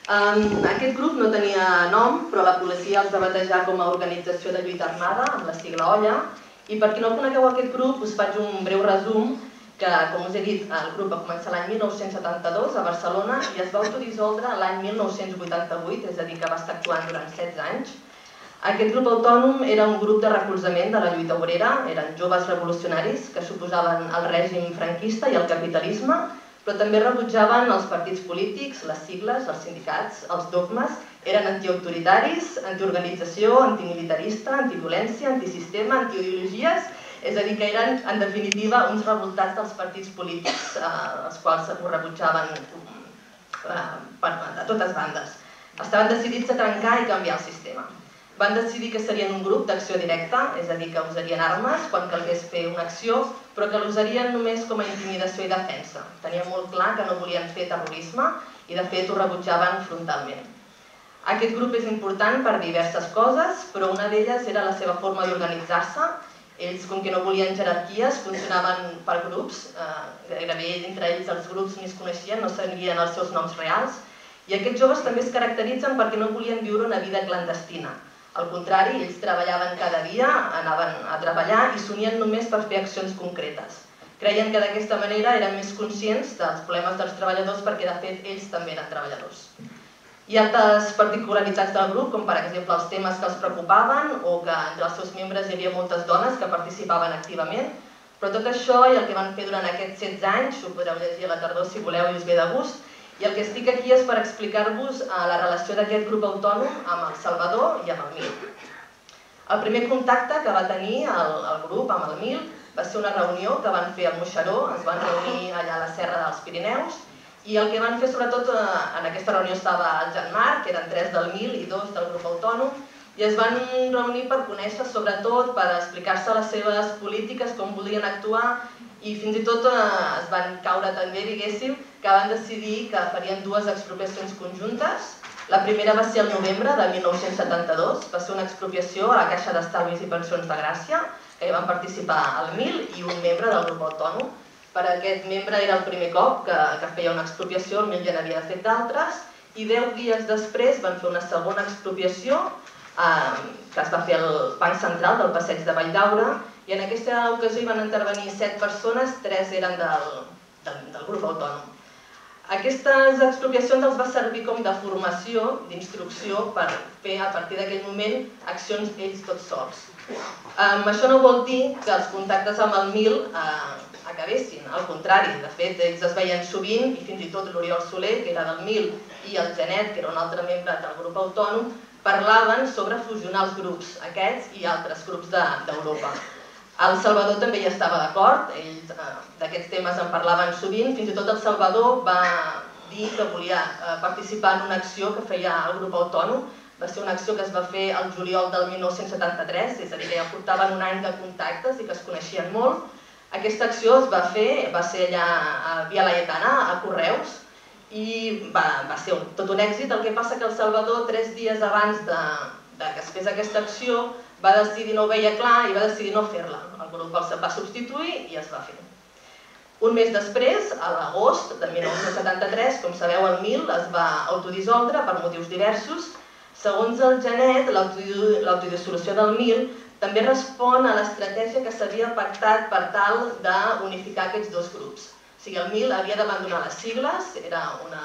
Aquest grup no tenia nom, però la policia els va batejar com a organització de lluita armada, amb la sigla OLLA, i per qui no conegueu aquest grup, us faig un breu resum que, com us he dit, el grup va començar l'any 1972 a Barcelona i es va autodissoldre l'any 1988, és a dir, que va estar actuant durant 16 anys. Aquest grup autònom era un grup de recolzament de la lluita obrera, eren joves revolucionaris que suposaven el règim franquista i el capitalisme però també rebutjaven els partits polítics, les sigles, els sindicats, els dogmes, eren antiautoritaris, antiorganització, antimilitarista, antiviolència, antisistema, antiideologies, és a dir, que eren, en definitiva, uns revoltats dels partits polítics, eh, els quals ho rebutjaven eh, per, de totes bandes. Estaven decidits a trencar i canviar el sistema. Van decidir que serien un grup d'acció directa, és a dir, que usarien armes quan calgués fer una acció, però que l'usarien només com a intimidació i defensa. Tenien molt clar que no volien fer terrorisme i de fet ho rebutjaven frontalment. Aquest grup és important per diverses coses, però una d'elles era la seva forma d'organitzar-se. Ells, com que no volien jerarquies, funcionaven per grups, eh, gairebé entre ells els grups ni es coneixien, no seguien els seus noms reals, i aquests joves també es caracteritzen perquè no volien viure una vida clandestina, al contrari, ells treballaven cada dia, anaven a treballar i s'unien només per fer accions concretes. Creien que d'aquesta manera eren més conscients dels problemes dels treballadors perquè de fet ells també eren treballadors. Hi ha altres particularitats del grup, com per exemple els temes que els preocupaven o que entre els seus membres hi havia moltes dones que participaven activament, però tot això i el que van fer durant aquests 16 anys, ho podreu llegir a la tardor si voleu i us ve de gust, i el que estic aquí és per explicar-vos eh, la relació d'aquest grup autònom amb el Salvador i amb el MIL. El primer contacte que va tenir el, el grup amb el MIL va ser una reunió que van fer al Moixeró, ens van reunir allà a la Serra dels Pirineus, i el que van fer sobretot, eh, en aquesta reunió estava el Jan Marc, que eren tres del MIL i dos del grup autònom, i es van reunir per conèixer sobretot, per explicar-se les seves polítiques, com volien actuar, i fins i tot eh, es van caure també, diguéssim, que van decidir que farien dues expropiacions conjuntes. La primera va ser el novembre de 1972, va ser una expropiació a la Caixa d'Estalvis i Pensions de Gràcia, que hi van participar el MIL i un membre del grup autònom. Per aquest membre era el primer cop que, que feia una expropiació, el MIL ja n'havia fet d'altres, i deu dies després van fer una segona expropiació eh, que es va fer al Banc Central del Passeig de Valldaura, i en aquesta ocasió hi van intervenir set persones, tres eren del, del, del grup autònom. Aquestes expropiacions els va servir com de formació, d'instrucció, per fer a partir d'aquell moment accions ells tots sols. Um, això no vol dir que els contactes amb el MIL uh, acabessin, al contrari, de fet ells es veien sovint i fins i tot l'Oriol Soler, que era del MIL, i el Genet, que era un altre membre del grup autònom, parlaven sobre fusionar els grups, aquests i altres grups d'Europa. De, El Salvador també hi estava d'acord, ells eh, d'aquests temes en parlaven sovint, fins i tot el Salvador va dir que volia eh, participar en una acció que feia el grup autònom, va ser una acció que es va fer el juliol del 1973, és a dir, que ja portaven un any de contactes i que es coneixien molt. Aquesta acció es va fer, va ser allà a Via Laietana, a Correus, i va, va ser un, tot un èxit. El que passa que el Salvador, tres dies abans de, de que es fes aquesta acció, va decidir, no ho veia clar i va decidir no fer-la. El grup el va substituir i es va fer. Un mes després, a l'agost de 1973, com sabeu, el MIL es va autodissoldre per motius diversos. Segons el Genet, l'autodissolució del MIL també respon a l'estratègia que s'havia pactat per tal d'unificar aquests dos grups. O sigui, el MIL havia d'abandonar les sigles, era una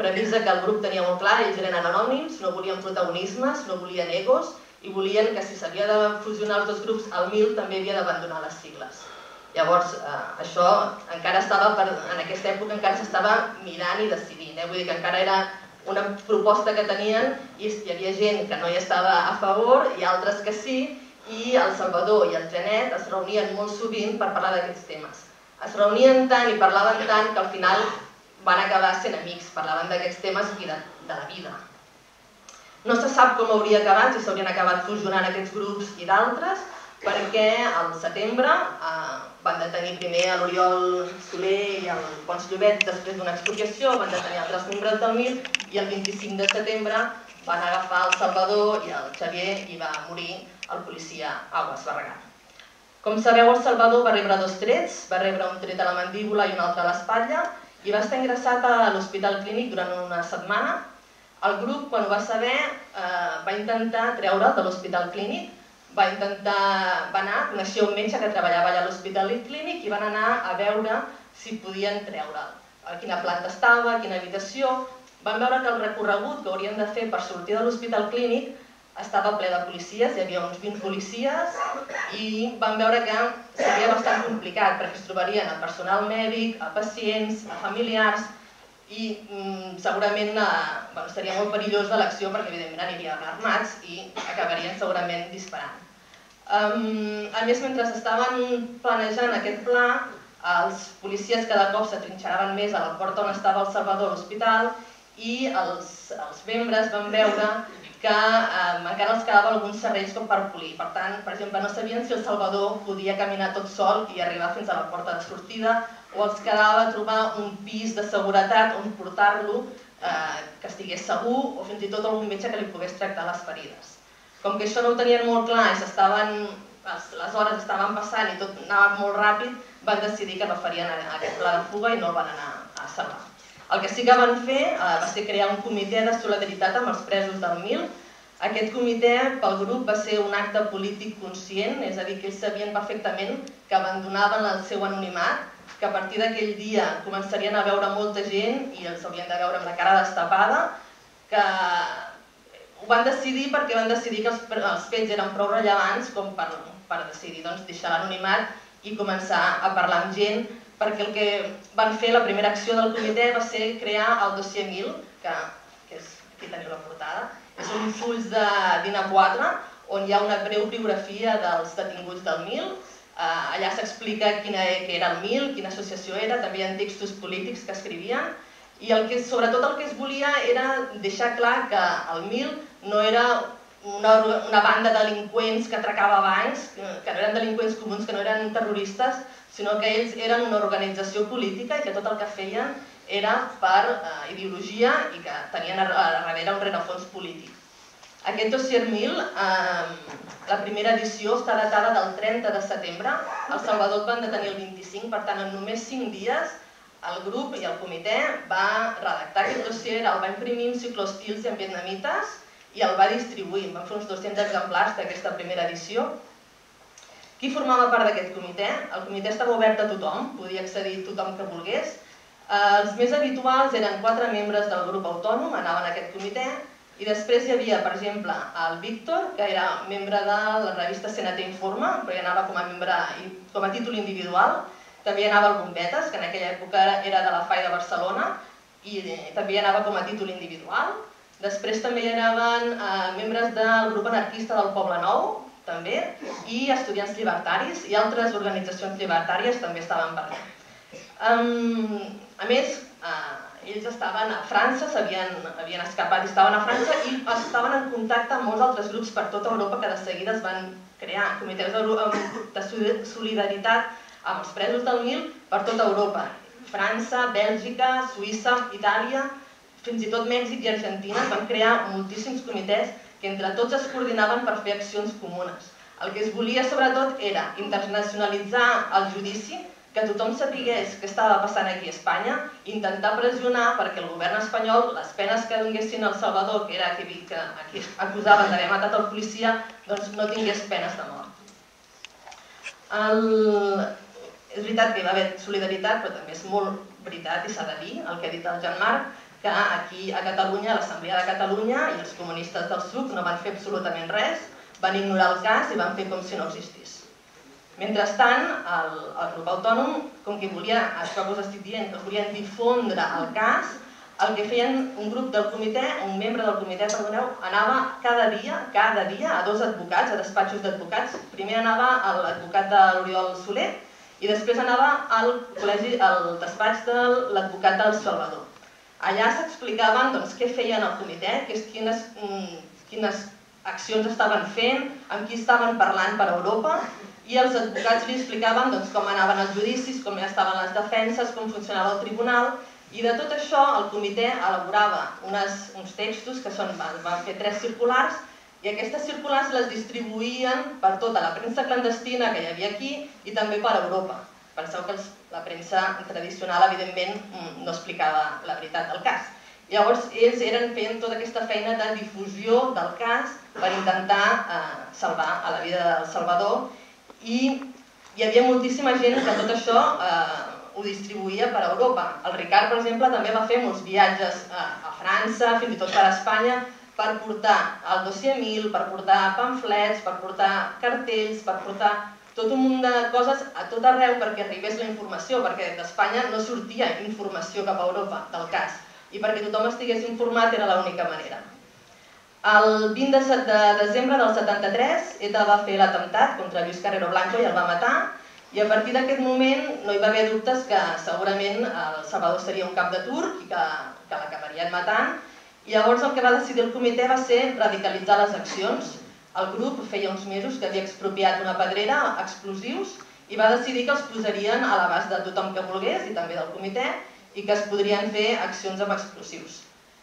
premissa que el grup tenia molt clar, ells eren anònims, no volien protagonismes, no volien egos, i volien que si s'havia de fusionar els dos grups, el MIL també havia d'abandonar les sigles. Llavors, eh, això encara estava, per, en aquesta època encara s'estava mirant i decidint, eh? vull dir que encara era una proposta que tenien i hi havia gent que no hi estava a favor i altres que sí, i el Salvador i el Genet es reunien molt sovint per parlar d'aquests temes. Es reunien tant i parlaven tant que al final van acabar sent amics, parlaven d'aquests temes i de, de la vida, no se sap com hauria acabat, si s'haurien acabat fusionant aquests grups i d'altres, perquè al setembre eh, van detenir primer a l'Oriol Soler i el Pons Llobet després d'una expropiació, van detenir altres membres del MIR i el 25 de setembre van agafar el Salvador i el Xavier i va morir el policia Aguas Barragán. Com sabeu, el Salvador va rebre dos trets, va rebre un tret a la mandíbula i un altre a l'espatlla i va estar ingressat a l'Hospital Clínic durant una setmana el grup, quan ho va saber, eh, va intentar treure'l de l'hospital clínic, va intentar, va anar, coneixia un metge que treballava allà a l'hospital clínic i van anar a veure si podien treure'l. A quina planta estava, a quina habitació. Van veure que el recorregut que haurien de fer per sortir de l'hospital clínic estava ple de policies, hi havia uns 20 policies i van veure que seria bastant complicat perquè es trobarien a personal mèdic, a pacients, a familiars, i mm, segurament eh, bueno, seria molt perillós de l'acció perquè evidentment anirien armats i acabarien segurament disparant. A més, mentre estaven planejant aquest pla, els policies cada cop s'atrinxeraven més a la porta on estava el Salvador a l'hospital i els, els membres van veure que encara els quedava alguns serrells com per polir. Per tant, per exemple, no sabien si el Salvador podia caminar tot sol i arribar fins a la porta de sortida o els quedava trobar un pis de seguretat on portar-lo eh, que estigués segur o fins i tot algun metge que li pogués tractar les ferides. Com que això no ho tenien molt clar i estaven, les, hores estaven passant i tot anava molt ràpid, van decidir que no farien aquest pla de fuga i no el van anar a salvar. El que sí que van fer eh, va ser crear un comitè de solidaritat amb els presos del MIL. Aquest comitè pel grup va ser un acte polític conscient, és a dir, que ells sabien perfectament que abandonaven el seu anonimat que a partir d'aquell dia començarien a veure molta gent i els haurien de veure amb la cara destapada, que ho van decidir perquè van decidir que els, fets eren prou rellevants com per, per decidir doncs, deixar l'anonimat i començar a parlar amb gent, perquè el que van fer, la primera acció del comitè va ser crear el dossier 1000, que, que és, aquí teniu la portada, és un fulls de d'INA 4 on hi ha una breu biografia dels detinguts del 1000, Uh, allà s'explica quina que era el MIL, quina associació era, també hi ha textos polítics que escrivien, i el que, sobretot el que es volia era deixar clar que el MIL no era una, una banda de delinqüents que atracava bancs, que, no eren delinqüents comuns, que no eren terroristes, sinó que ells eren una organització política i que tot el que feien era per uh, ideologia i que tenien a, a darrere un rerefons polític. Aquest dossier 1000, eh, la primera edició està datada del 30 de setembre, el Salvador van detenir el 25, per tant en només 5 dies el grup i el comitè va redactar aquest dossier, el va imprimir en ciclostils i en vietnamites i el va distribuir. Van fer uns 200 exemplars d'aquesta primera edició. Qui formava part d'aquest comitè? El comitè estava obert a tothom, podia accedir tothom que volgués. Eh, els més habituals eren quatre membres del grup autònom, anaven a aquest comitè, i després hi havia, per exemple, el Víctor, que era membre de la revista CNT Informa, però hi anava com a membre com a títol individual. També hi anava el Bombetes, que en aquella època era de la FAI de Barcelona, i també hi anava com a títol individual. Després també hi anaven eh, membres del grup anarquista del Poble Nou, també, i estudiants llibertaris i altres organitzacions llibertàries també estaven per allà. Um, a més, uh, ells estaven a França, s'havien havien escapat i estaven a França i estaven en contacte amb molts altres grups per tota Europa que de seguida es van crear comitès de solidaritat amb els presos del Nil per tota Europa. França, Bèlgica, Suïssa, Itàlia, fins i tot Mèxic i Argentina van crear moltíssims comitès que entre tots es coordinaven per fer accions comunes. El que es volia sobretot era internacionalitzar el judici que tothom sapigués què estava passant aquí a Espanya, intentar pressionar perquè el govern espanyol, les penes que donguessin al Salvador, que era qui, que aquí acusaven d'haver matat el policia, doncs no tingués penes de mort. El... És veritat que hi va haver solidaritat, però també és molt veritat i s'ha de dir el que ha dit el Jean Marc, que aquí a Catalunya, l'Assemblea de Catalunya i els comunistes del SUC no van fer absolutament res, van ignorar el cas i van fer com si no existís. Mentrestant, el, el grup autònom, com que volia, això que us estic dient, que volien difondre el cas, el que feien un grup del comitè, un membre del comitè, perdoneu, anava cada dia, cada dia, a dos advocats, a despatxos d'advocats. Primer anava l'advocat de l'Oriol Soler i després anava al col·legi, al despatx de l'advocat del Salvador. Allà s'explicaven doncs, què feien el comitè, quines, mm, quines accions estaven fent, amb qui estaven parlant per Europa i els advocats li explicaven doncs, com anaven els judicis, com estaven les defenses, com funcionava el tribunal, i de tot això el comitè elaborava unes, uns textos que són, van, van fer tres circulars, i aquestes circulars les distribuïen per tota la premsa clandestina que hi havia aquí i també per Europa. Penseu que els, la premsa tradicional, evidentment, mm, no explicava la veritat del cas. Llavors, ells eren fent tota aquesta feina de difusió del cas per intentar eh, salvar a la vida del Salvador i hi havia moltíssima gent que tot això eh, ho distribuïa per Europa. El Ricard, per exemple, també va fer molts viatges a, a França, fins i tot per Espanya, per portar el dossier 1000, per portar pamflets, per portar cartells, per portar tot un munt de coses a tot arreu perquè arribés la informació, perquè d'Espanya no sortia informació cap a Europa del cas i perquè tothom estigués informat era l'única manera. El 20 de desembre del 73, ETA va fer l'atemptat contra Lluís Carrero Blanco i el va matar, i a partir d'aquest moment no hi va haver dubtes que segurament el Salvador seria un cap de turc i que, que l'acabarien matant. I llavors el que va decidir el comitè va ser radicalitzar les accions. El grup feia uns mesos que havia expropiat una pedrera, explosius, i va decidir que els posarien a l'abast de tothom que volgués, i també del comitè, i que es podrien fer accions amb explosius.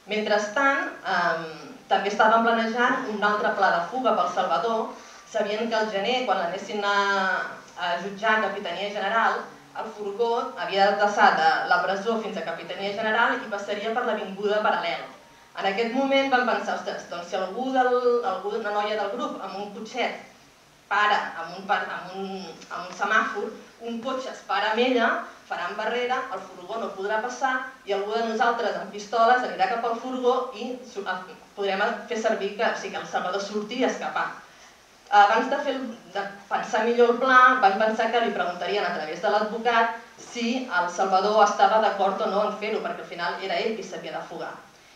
Mentrestant, eh, també estaven planejant un altre pla de fuga pel Salvador, sabien que al gener, quan l'anessin a, a jutjar Capitania General, el furgó havia de passar de la presó fins a Capitania General i passaria per l'avinguda paral·lel. En aquest moment van pensar, ostres, doncs si algú, del, algú una noia del grup amb un cotxet para amb un, amb un, amb un semàfor, un cotxe es para amb ella, faran barrera, el furgó no podrà passar i algú de nosaltres amb pistoles anirà cap al furgó i podrem fer servir que, o sigui, que el Salvador surti i escapar. Abans de, fer, de pensar millor el pla, van pensar que li preguntarien a través de l'advocat si el Salvador estava d'acord o no en fer-ho, perquè al final era ell qui s'havia de fugar.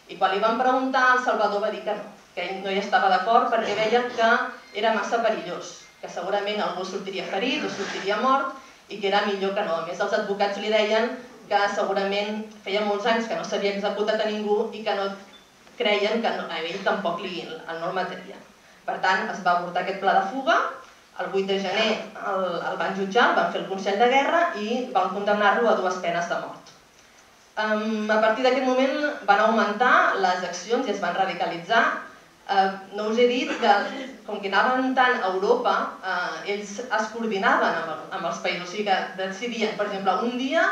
I quan li van preguntar, el Salvador va dir que no, que ell no hi estava d'acord perquè veia que era massa perillós, que segurament algú sortiria ferit o sortiria mort i que era millor que no. A més, els advocats li deien que segurament feia molts anys que no s'havia executat a ningú i que no creien que a ell tampoc li, el no el matarien. Per tant, es va avortar aquest pla de fuga, el 8 de gener el, el van jutjar, el van fer el Consell de Guerra i van condemnar-lo a dues penes de mort. Um, a partir d'aquest moment van augmentar les accions i es van radicalitzar Eh, no us he dit que, com que anaven tant a Europa, eh, ells es coordinaven amb, amb els països, o sigui que decidien, per exemple, un dia,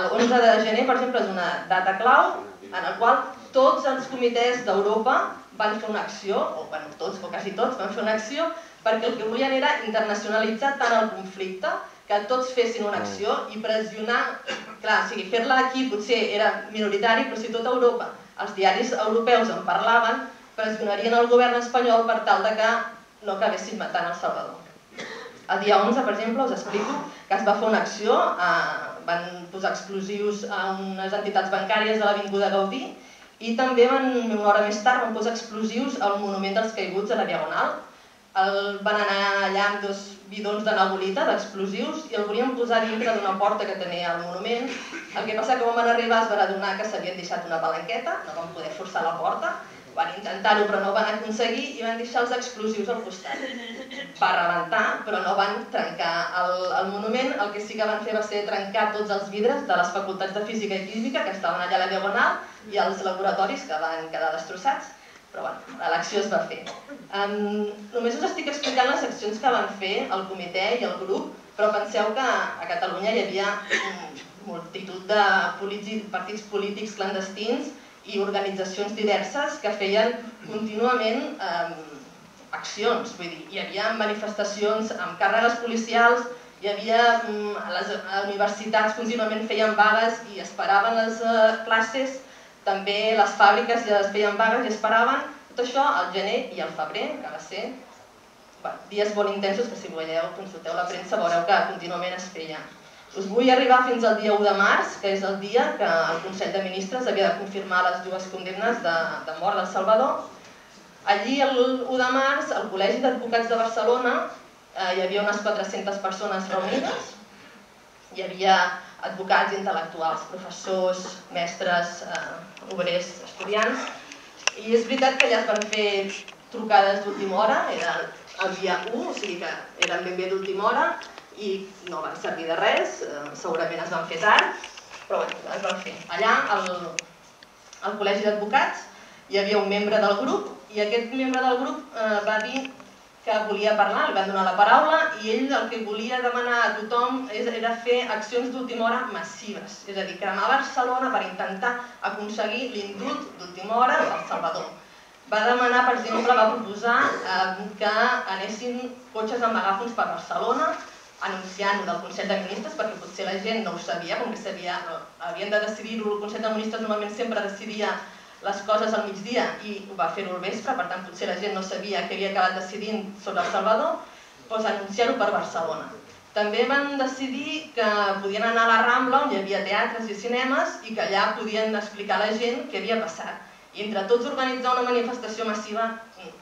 el 11 de gener, per exemple, és una data clau en el qual tots els comitès d'Europa van fer una acció, o bueno, tots o quasi tots van fer una acció, perquè el que volien era internacionalitzar tant el conflicte que tots fessin una acció i pressionar, clar, o sigui, fer-la aquí potser era minoritari, però si tota Europa, els diaris europeus en parlaven, pressionarien el govern espanyol per tal de que no acabessin matant El Salvador. El dia 11, per exemple, us explico que es va fer una acció, eh, van posar explosius a unes entitats bancàries de l'Avinguda Gaudí i també van, una hora més tard van posar explosius al monument dels caiguts a la Diagonal. el van anar allà amb dos bidons de nebulita, d'explosius, i el volien posar dintre d'una porta que tenia el monument. El que passa que quan van arribar es van adonar que s'havien deixat una palanqueta, no van poder forçar la porta, van intentar-ho però no van aconseguir i van deixar els explosius al costat. Va rebentar, però no van trencar el, el monument. El que sí que van fer va ser trencar tots els vidres de les facultats de física i química que estaven allà a la diagonal i els laboratoris que van quedar destrossats però bueno, l'acció es va fer. Um, només us estic explicant les accions que van fer el comitè i el grup, però penseu que a Catalunya hi havia multitud de partits polítics clandestins i organitzacions diverses que feien contínuament um, accions. Vull dir, hi havia manifestacions amb càrregues policials, hi havia um, a les universitats contínuament feien vagues i esperaven les uh, classes també les fàbriques ja es feien vagues i esperaven. Tot això al gener i al febrer, que va ser bueno, dies molt intensos, que si veieu, consulteu la premsa, veureu que contínuament es feia. Us vull arribar fins al dia 1 de març, que és el dia que el Consell de Ministres havia de confirmar les dues condemnes de, de mort del Salvador. Allí, el 1 de març, al Col·legi d'Advocats de Barcelona eh, hi havia unes 400 persones reunides. Hi havia advocats intel·lectuals, professors, mestres, eh, obrers, estudiants. I és veritat que ja es van fer trucades d'última hora, era el dia 1, o sigui que eren ben bé d'última hora i no van servir de res, eh, segurament es van fer tard, però bé, es van fer. Allà, al, al Col·legi d'Advocats, hi havia un membre del grup i aquest membre del grup eh, va dir que volia parlar, li van donar la paraula i ell el que volia demanar a tothom era fer accions d'última hora massives, és a dir, cremar Barcelona per intentar aconseguir l'indult d'última hora al Salvador. Va demanar, per exemple, va proposar eh, que anessin cotxes amb megàfons per Barcelona, anunciant-ho del Consell de Ministres, perquè potser la gent no ho sabia, com que sabia, no, havien de decidir-ho, el Consell de Ministres normalment sempre decidia les coses al migdia i ho va fer-ho al vespre, per tant potser la gent no sabia què havia acabat decidint sobre El Salvador, doncs anunciar-ho per Barcelona. També van decidir que podien anar a la Rambla, on hi havia teatres i cinemes, i que allà podien explicar a la gent què havia passat. I entre tots organitzar una manifestació massiva,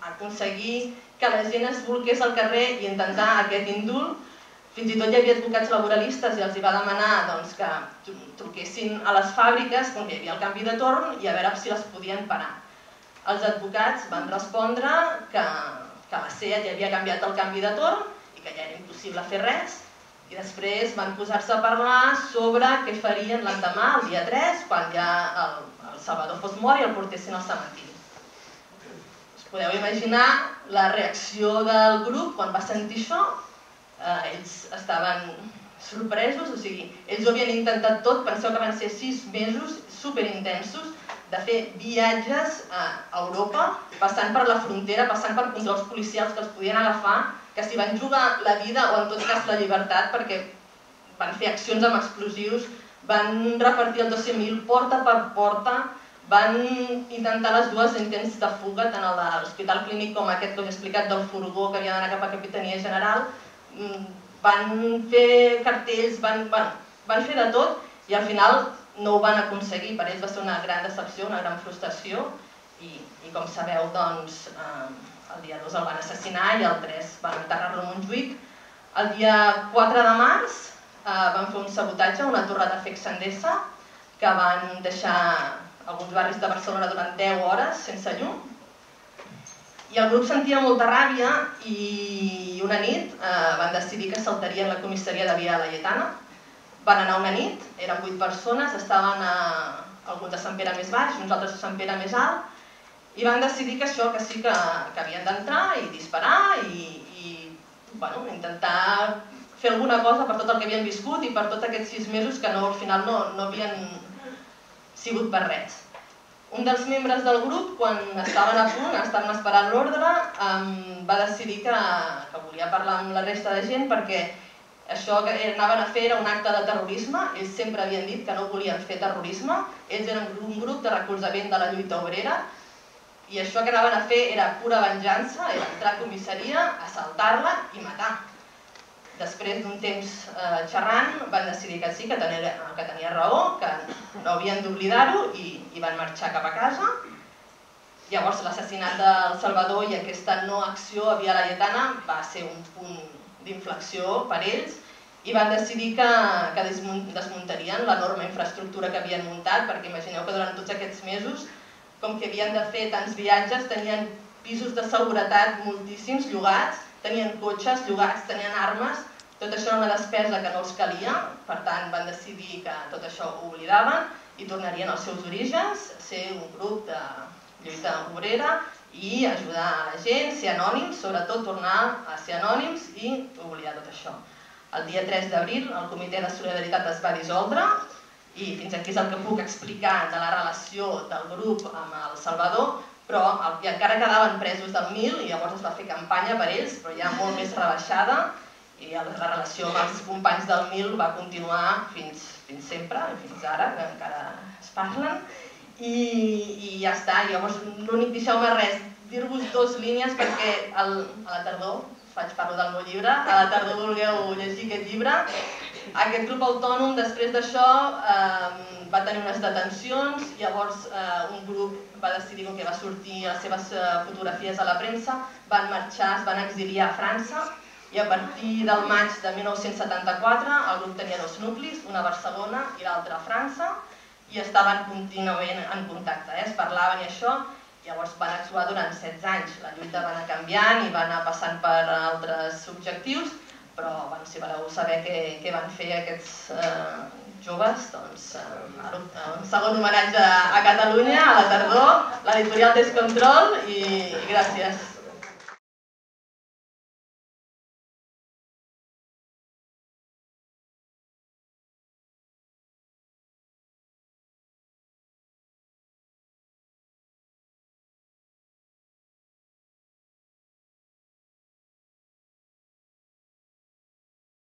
aconseguir que la gent es volqués al carrer i intentar aquest indult fins i tot hi havia advocats laboralistes i els hi va demanar doncs, que truquessin a les fàbriques, com que hi havia el canvi de torn, i a veure si les podien parar. Els advocats van respondre que, que la SEAT ja havia canviat el canvi de torn i que ja era impossible fer res, i després van posar-se a parlar sobre què farien l'endemà, el dia 3, quan ja el, el Salvador fos mort i el portessin al cementiri. Us podeu imaginar la reacció del grup quan va sentir això? Eh, ells estaven sorpresos, o sigui, ells ho havien intentat tot, penseu que van ser sis mesos superintensos de fer viatges a Europa, passant per la frontera, passant per controls policials que els podien agafar, que s'hi van jugar la vida o en tot cas la llibertat perquè van fer accions amb explosius, van repartir el 12.000 porta per porta, van intentar les dues intents de fuga, tant el de l'Hospital Clínic com aquest que us he explicat del furgó que havia d'anar cap a Capitania General, van fer cartells, van, van, van fer de tot i al final no ho van aconseguir. Per ells va ser una gran decepció, una gran frustració i, i com sabeu, doncs, eh, el dia 2 el van assassinar i el 3 van enterrar-lo a Montjuïc. El dia 4 de març eh, van fer un sabotatge a una torre de Fex que van deixar alguns barris de Barcelona durant 10 hores sense llum i el grup sentia molta ràbia i una nit eh, van decidir que saltarien la comissaria de Via Laietana. Van anar una nit, eren vuit persones, estaven a, alguns a Sant Pere més baix, uns altres a Sant Pere més alt, i van decidir que això, que sí que, que havien d'entrar i disparar i, i bueno, intentar fer alguna cosa per tot el que havien viscut i per tots aquests sis mesos que no, al final no, no havien sigut per res. Un dels membres del grup, quan estaven a punt, estaven esperant l'ordre, um, va decidir que, que volia parlar amb la resta de gent perquè això que anaven a fer era un acte de terrorisme, ells sempre havien dit que no volien fer terrorisme, ells eren un grup de recolzament de la lluita obrera. I això que anaven a fer era pura venjança, era entrar a comissaria, assaltar-la i matar després d'un temps eh, xerrant van decidir que sí, que tenia, que tenia raó, que no havien d'oblidar-ho i, i van marxar cap a casa. Llavors l'assassinat del Salvador i aquesta no acció a Via Laietana va ser un punt d'inflexió per ells i van decidir que, que desmuntarien l'enorme infraestructura que havien muntat, perquè imagineu que durant tots aquests mesos, com que havien de fer tants viatges, tenien pisos de seguretat moltíssims llogats, tenien cotxes llogats, tenien armes, tot això era una despesa que no els calia, per tant van decidir que tot això ho oblidaven i tornarien als seus orígens, ser un grup de lluita obrera i ajudar a la gent, ser anònims, sobretot tornar a ser anònims i oblidar tot això. El dia 3 d'abril el Comitè de Solidaritat es va dissoldre i fins aquí és el que puc explicar de la relació del grup amb el Salvador, però i encara quedaven presos del Mil i llavors es va fer campanya per ells, però ja molt més rebaixada i la relació amb els companys del Mil va continuar fins, fins sempre, fins ara, que encara es parlen, i, i ja està. Llavors, l'únic, deixeu-me res, dir-vos dues línies perquè el, a la tardor faig parlo del meu llibre, a la tardor vulgueu llegir aquest llibre. Aquest club autònom, després d'això, eh, va tenir unes detencions, llavors eh, un grup va decidir, que va sortir les seves eh, fotografies a la premsa, van marxar, es van exiliar a França, i a partir del maig de 1974 el grup tenia dos nuclis, una a Barcelona i l'altra a França, i estaven contínuament en contacte, eh? es parlaven i això, llavors van actuar durant 16 anys. La lluita va anar canviant i va anar passant per altres objectius, però bueno, si voleu saber què, què van fer aquests eh, joves, doncs eh, un segon homenatge a Catalunya, a la tardor, l'editorial Descontrol i, i gràcies.